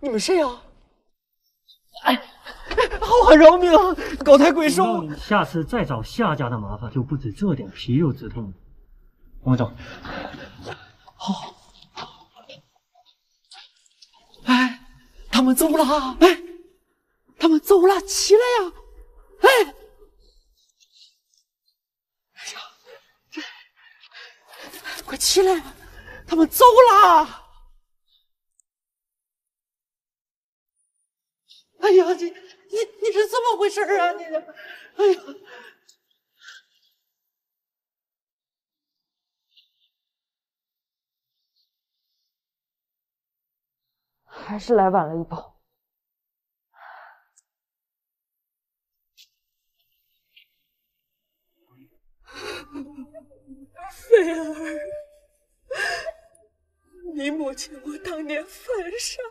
S19: 你们谁呀？哎，好汉饶命，高抬贵手。
S21: 下次再找夏家的麻烦，就不止这点皮肉之痛。我们走。
S19: 好。他们走了！哎，他们走了，起来呀！哎，哎呀，这快起来！他们走了！哎呀，你你你是怎么回事啊？你这，哎呀！
S8: 还是来晚了一步。
S3: 菲儿，你母亲我当年犯傻，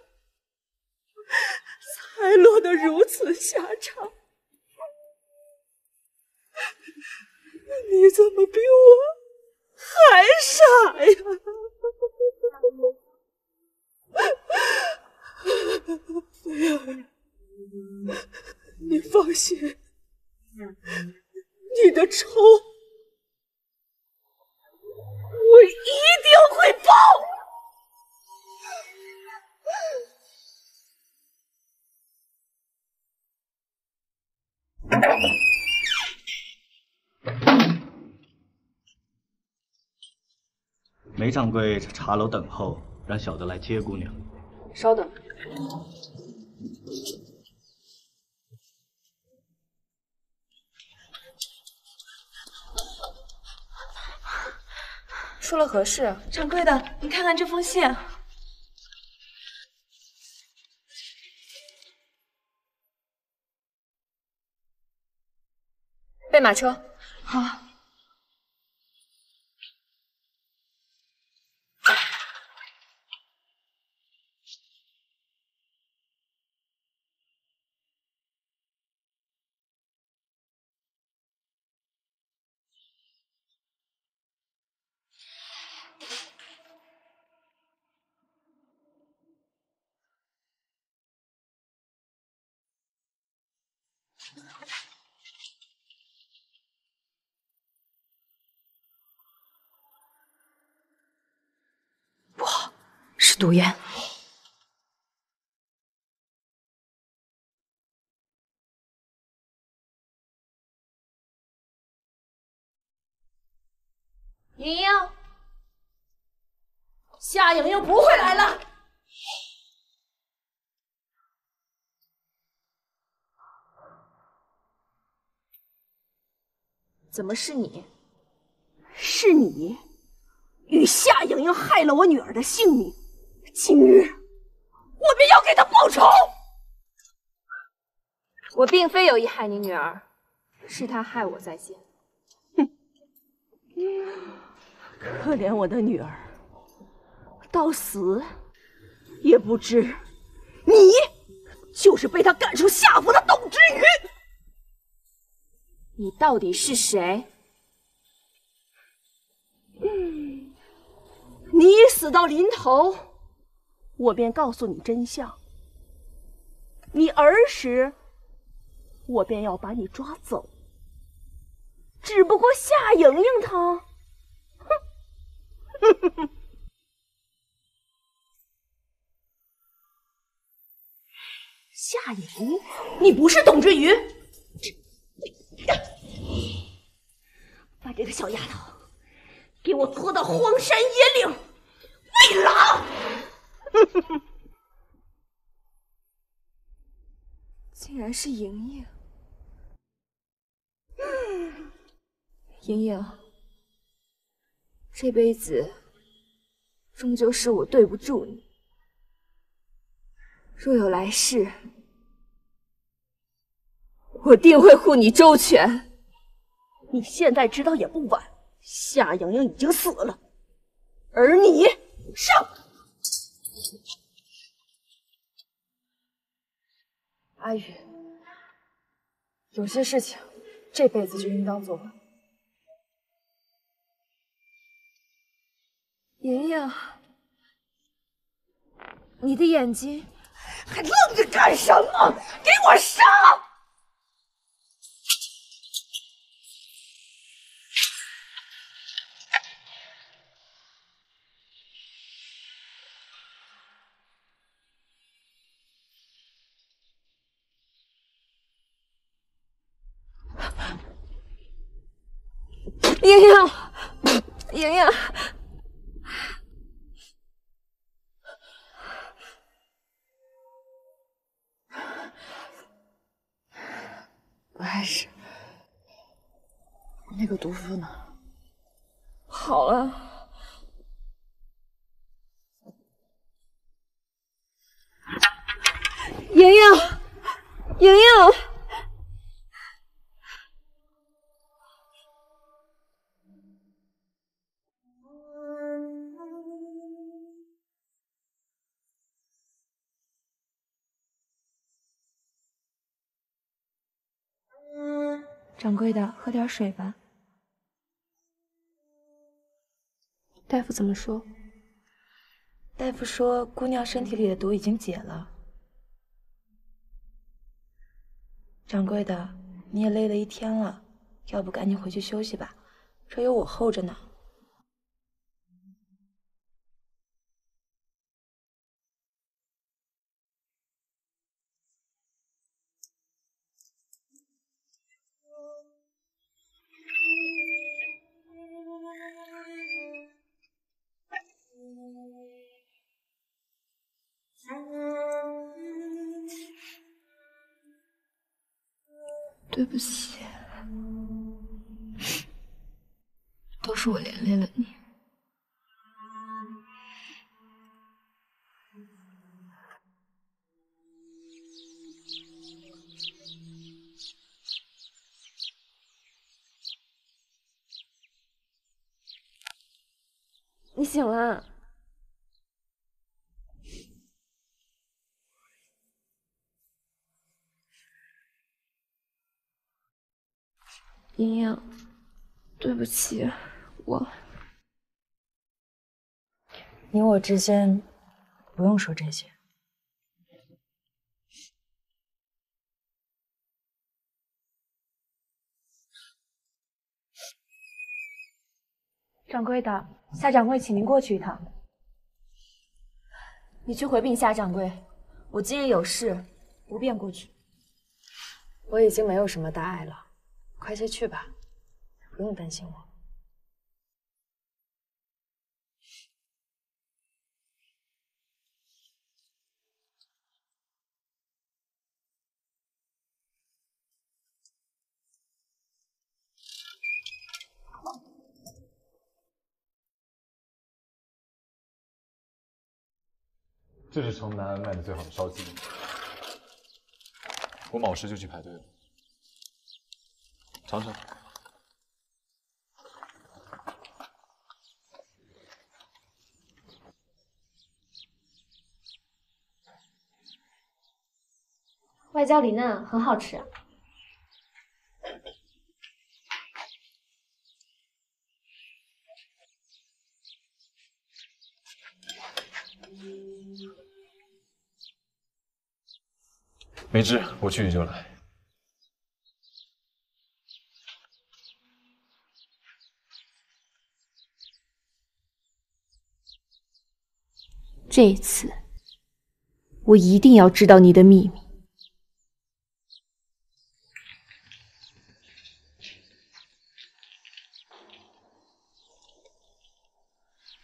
S3: 才落得如此下场。你怎么比我还傻呀？菲儿，你放心，你的仇。我一定会报！
S22: 梅掌柜在茶楼等候，让小的来接姑娘。
S8: 稍等。出了何事？
S4: 掌柜的，您看看这封信。
S8: 备马车。
S4: 好。是毒烟。
S23: 莹莹，夏莹莹不会来了。怎么是你？
S3: 是你，与夏莹莹害了我女儿的性命，今日我便要给他报仇。
S8: 我并非有意害你女儿，是她害我在先。
S3: 哼可怜我的女儿，到死也不知你就是被他赶出夏府的董之宇。
S8: 你到底是谁？
S3: 嗯，你死到临头，我便告诉你真相。你儿时，我便要把你抓走。只不过夏莹莹她，哼，夏莹莹，你不是董志宇。把这个小丫头给我拖到荒山野岭喂狼！
S8: 竟然是莹莹。莹莹，这辈子终究是我对不住你。若有来世，我定会护你周全。
S3: 你现在知道也不晚，夏莹莹已经死了，而你上。
S8: 阿宇，有些事情这辈子就应当做完。莹莹，你的眼睛
S3: 还愣着干什么？给我上！
S8: 莹，莹
S4: 掌柜的，喝点水吧。
S20: 大夫怎么说？
S4: 大夫说姑娘身体里的毒已经解了。掌柜的，你也累了一天了，要不赶紧回去休息吧，这有我候着呢。
S20: 醒了。莹莹，对不起，我。
S4: 你我之间不用说这些。掌柜的，夏掌柜请您过去一趟。你去回禀夏掌柜，我今日有事，不便过去。我已经没有什么大碍了。快些去吧，不用担心我。
S2: 这是城南卖的最好的烧鸡，我卯时就去排队了。尝尝。
S8: 外焦里嫩，很好吃。
S2: 梅枝，我去去就来。
S20: 这次，我一定要知道你的秘密。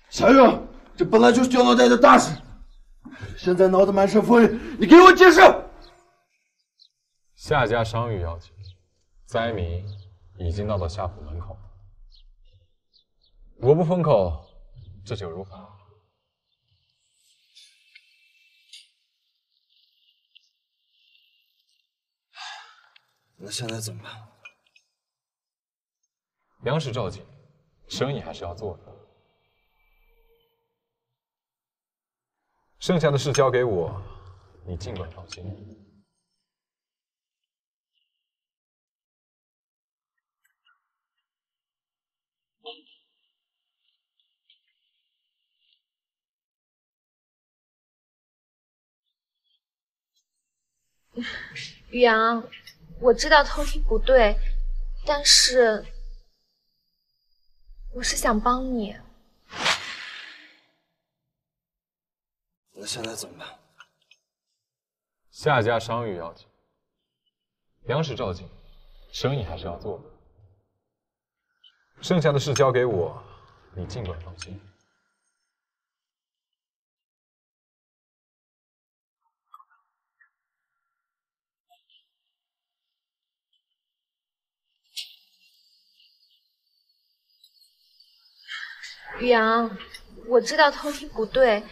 S24: 夏月，这本来就是掉脑袋的大事，现在闹得满城风雨，你给我解释！
S2: 夏家商誉要紧，灾民已经闹到夏府门口了，我不封口，这酒如何？
S24: 那现在怎么办？
S2: 粮食照进，生意还是要做的。剩下的事交给我，你尽管放心。
S8: 宇阳。我知道偷听不对，但是我是想帮你。
S24: 那现在怎么办？
S2: 夏家商誉要紧，粮食照进，生意还是要做的。剩下的事交给我，你尽管放心。
S8: 宇阳，我知道偷听不对，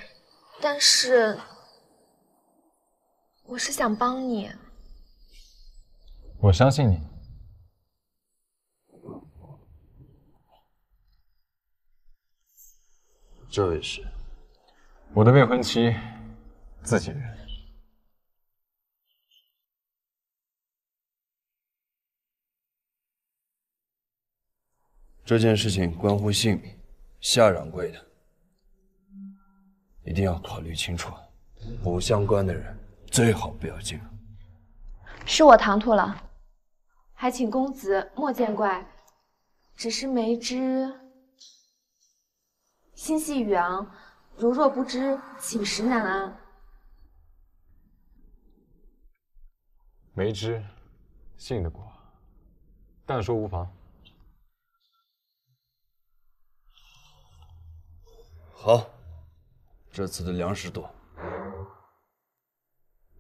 S8: 但是我是想帮你。
S2: 我相信你。
S24: 这位是
S2: 我的未婚妻，自己人。
S24: 这件事情关乎性命，夏掌柜的，一定要考虑清楚，不相关的人最好不要进入。
S8: 是我唐突了，还请公子莫见怪。只是梅枝心系宇昂，如若不知，寝食难安。
S2: 梅枝信得过，但说无妨。
S24: 好，这次的粮食多，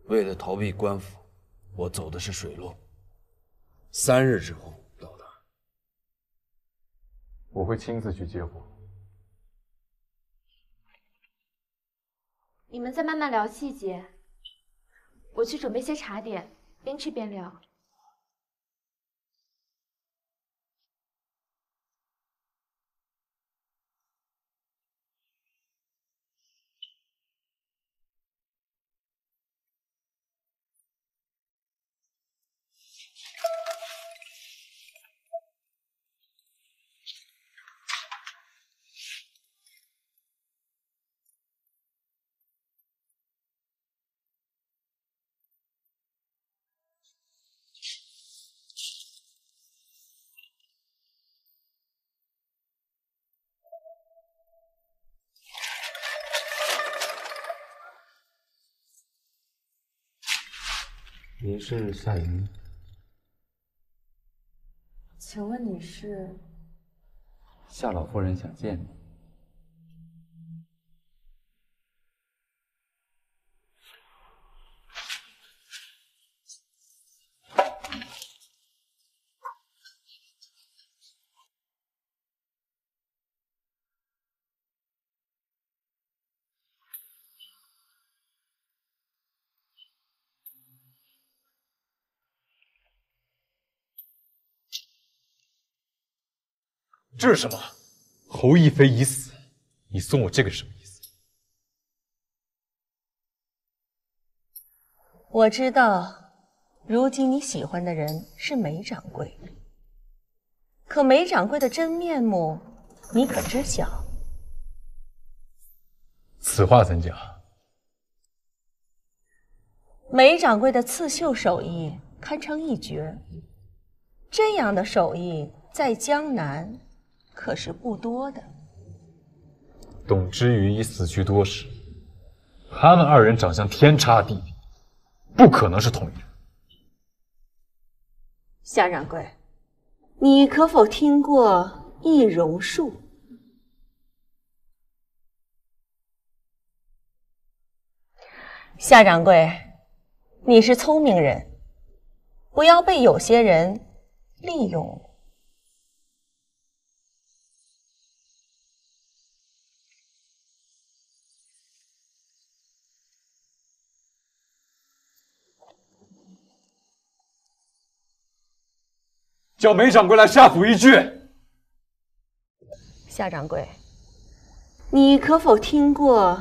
S24: 为了逃避官府，我走的是水路，三日之后到达。
S2: 我会亲自去接货。
S8: 你们再慢慢聊细节，我去准备些茶点，边吃边聊。
S25: 是夏云？
S8: 请问你是？
S25: 夏老夫人想见你。
S2: 这是什么？侯亦菲已死，你送我这个什么意思？
S15: 我知道，如今你喜欢的人是梅掌柜，可梅掌柜的真面目，你可知晓？
S2: 此话怎讲？
S15: 梅掌柜的刺绣手艺堪称一绝，这样的手艺在江南。可是不多的。
S2: 董之瑜已死去多时，他们二人长相天差地别，不可能是同一人。
S15: 夏掌柜，你可否听过易容术？夏掌柜，你是聪明人，不要被有些人利用。
S2: 叫梅掌柜来下府一聚。
S15: 夏掌柜，你可否听过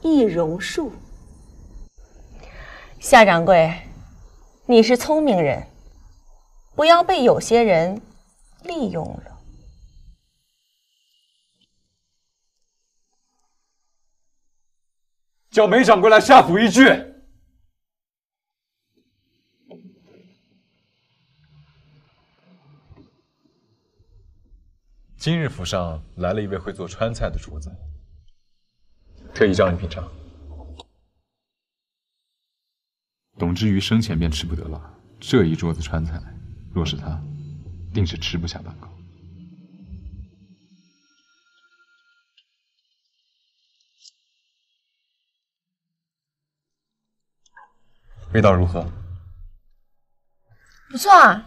S15: 易容术？夏掌柜，你是聪明人，不要被有些人利用了。
S2: 叫梅掌柜来下府一聚。今日府上来了一位会做川菜的厨子，特意叫你品尝。董之瑜生前便吃不得辣，这一桌子川菜，若是他，定是吃不下半口。味道如何？
S26: 不错啊。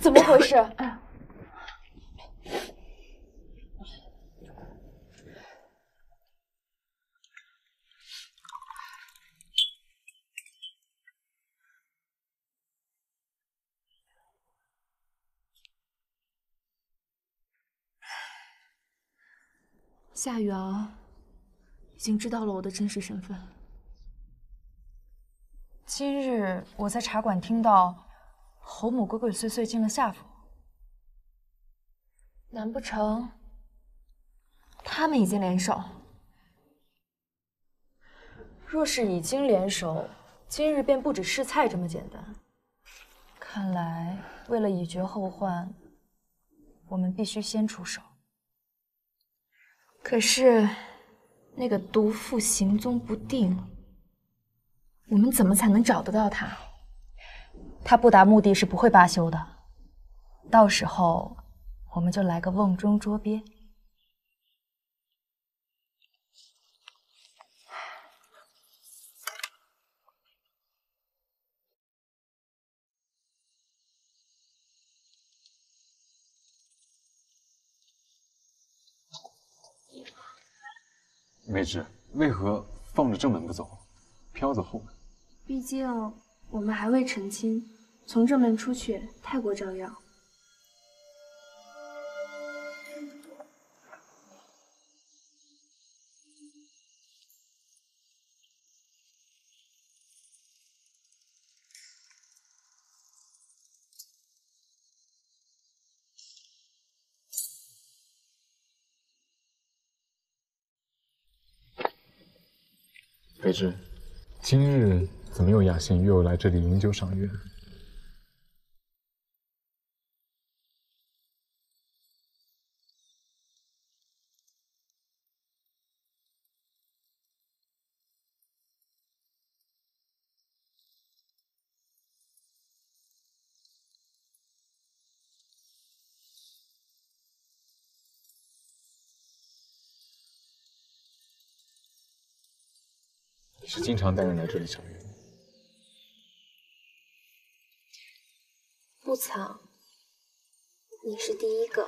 S4: 怎么回事？夏雨昂已经知道了我的真实身份。今日我在茶馆听到侯母鬼鬼祟祟进了夏府，难不成他们已经联手？若是已经联手，今日便不止试菜这么简单。看来为了以绝后患，我们必须先出手。可是那个毒妇行踪不定，我们怎么才能找得到她？她不达目的是不会罢休的，到时候我们就来个瓮中捉鳖。
S2: 美芝，为何放着正门不走，飘走后门？
S8: 毕竟我们还未成亲，从正门出去太过张扬。
S2: 北芝，今日怎么有雅兴约我来这里饮酒赏月？常带人来这里赏月吗？
S8: 不曾，你是第一个。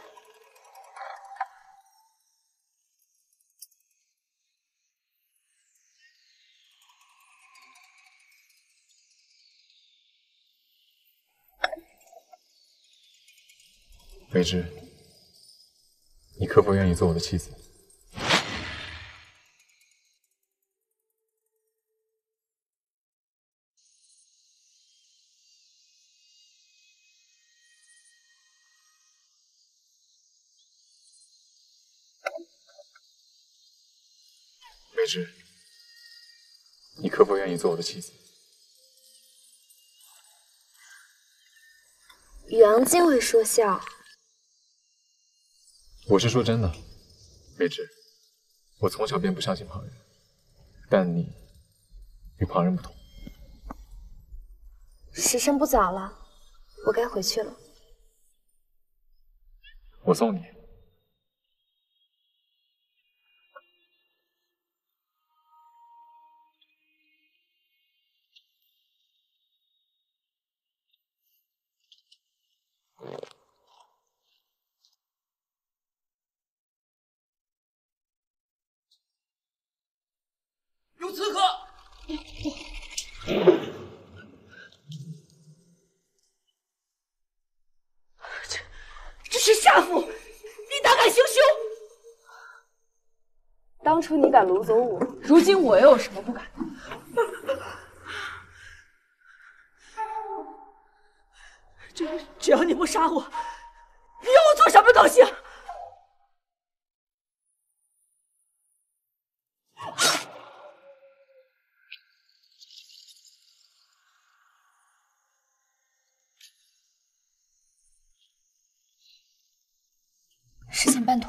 S2: 北芝，你可否愿意做我的妻子？意做我的妻子？
S8: 宇昂竟会说笑，
S2: 我是说真的，美芝，我从小便不相信旁人，但你与旁人不同。
S8: 时辰不早了，我该回去了。
S2: 我送你。
S19: 有刺客！
S27: 这这是夏府，你胆敢行凶！
S28: 当初你敢掳走我，如今我又有什么不敢？
S27: 只只要你不杀我，你要我做什么都行。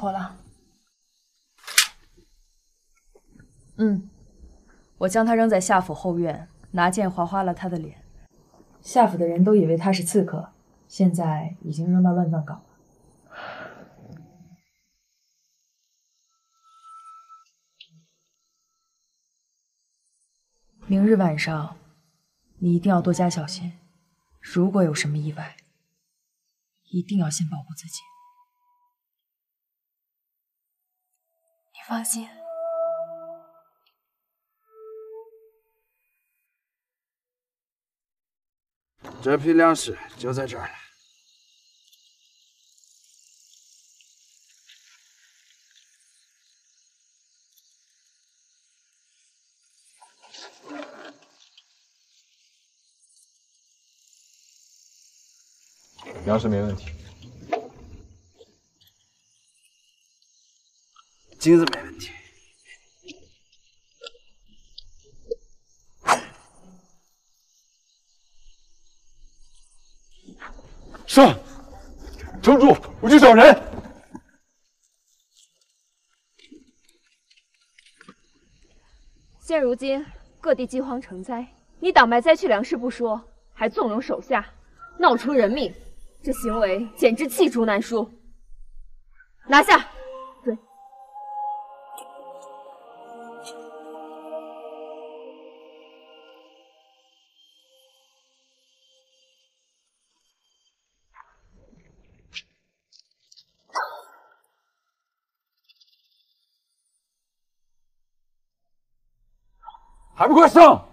S4: 事情办妥了。嗯，我将他扔在夏府后院，拿剑划花了他的脸。夏府的人都以为他是刺客，现在已经扔到乱葬岗了。明日晚上，你一定要多加小心。如果有什么意外，一定要先保护自己。
S8: 放心，
S24: 这批粮食就在这儿了。
S29: 粮食没问题，
S24: 金子没问题。
S2: 上，城主，我去找人。
S8: 现如今各地饥荒成灾，你倒卖灾区粮食不说，还纵容手下，闹出人命，这行为简直罄竹难书。拿下！
S2: 还不快上！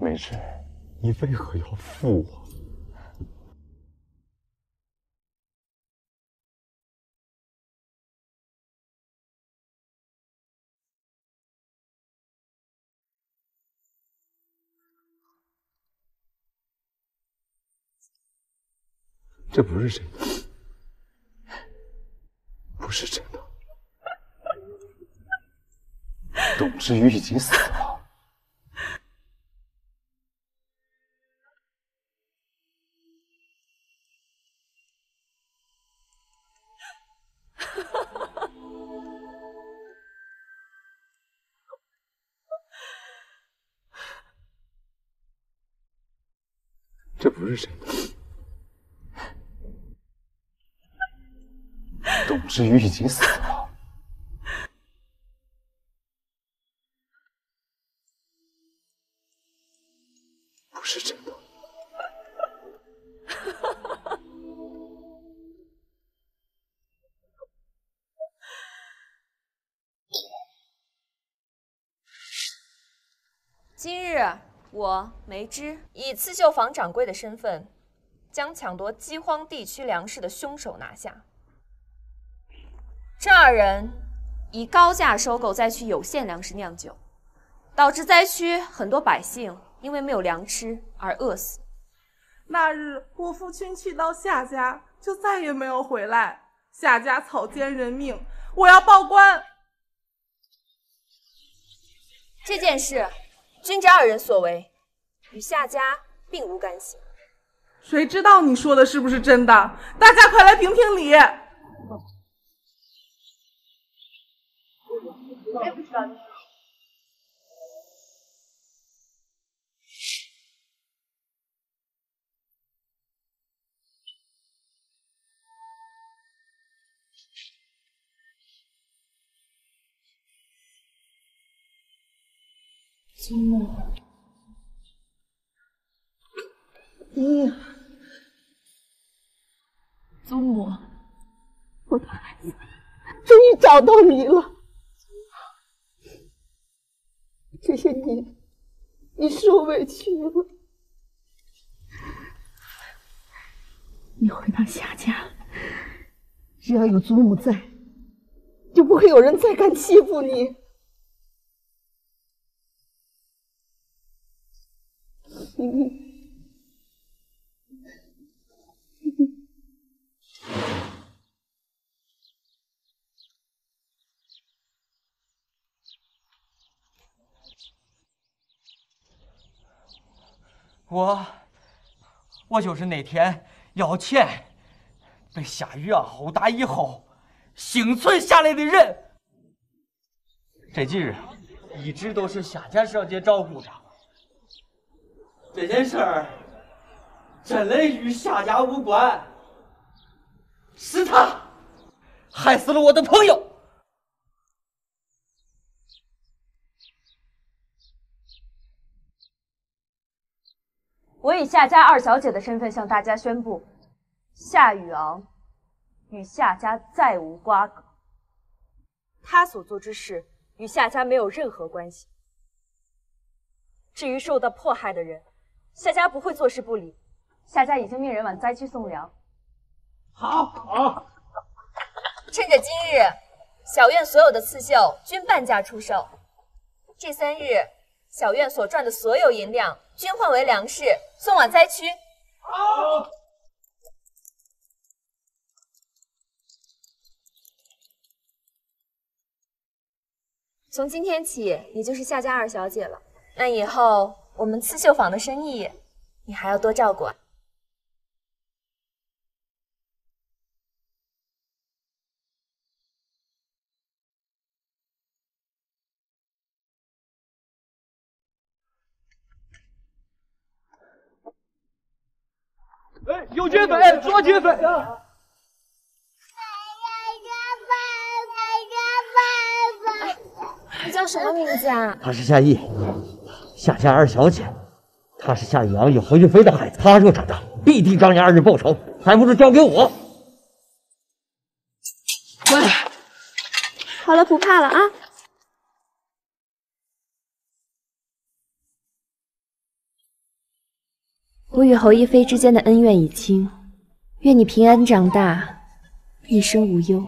S2: 梅枝，你为何要负我？这不是真的，不是真的。董之宇已经死了。这不是真的。之宇已经死了。不是真的。
S8: 今日我梅枝以刺绣坊掌柜的身份，将抢夺饥荒地区粮食的凶手拿下。这二人以高价收购灾区有限粮食酿酒，导致灾区很多百姓因为没有粮吃而饿死。
S30: 那日我父亲去到夏家，就再也没有回来。夏家草菅人命，我要报官。
S8: 这件事，君这二人所为，与夏家并无干系。
S30: 谁知道你说的是不是真的？大家快来评评理！我也不知道你。
S3: 祖母，你，祖母，我的孩子，终于找到你了。这些年，你受委屈了。你回到夏家，只要有祖母在，就不会有人再敢欺负你。
S19: 我，我就是那天要钱被夏雨啊殴打以后幸存下来的人。这几日一直都是夏家小姐照顾着。这件事儿真的与夏家无关，是他害死了我的朋友。
S4: 我以夏家二小姐的身份向大家宣布，夏雨昂与夏家再无瓜葛，他所做之事与夏家没有任何关系。至于受到迫害的人，夏家不会坐视不理，夏家已经命人往灾区送粮。
S19: 好，好。
S8: 趁着今日，小院所有的刺绣均半价出售。这三日，小院所赚的所有银两均换为粮食，送往灾区。
S19: 好。
S8: 从今天起，你就是夏家二小姐了。那以后我们刺绣坊的生意，你还要多照顾啊。
S19: 哎，右军飞，左军飞。
S8: 你叫什么名字啊？
S21: 她是夏意，夏家二小姐。她是夏雨阳与何玉飞的孩子，他若长大，必定张牙二人报仇，还不如交给我。
S31: 喂，好了，不怕了啊！
S32: 我与侯一飞之间的恩怨已清，愿你平安长大，一生无忧。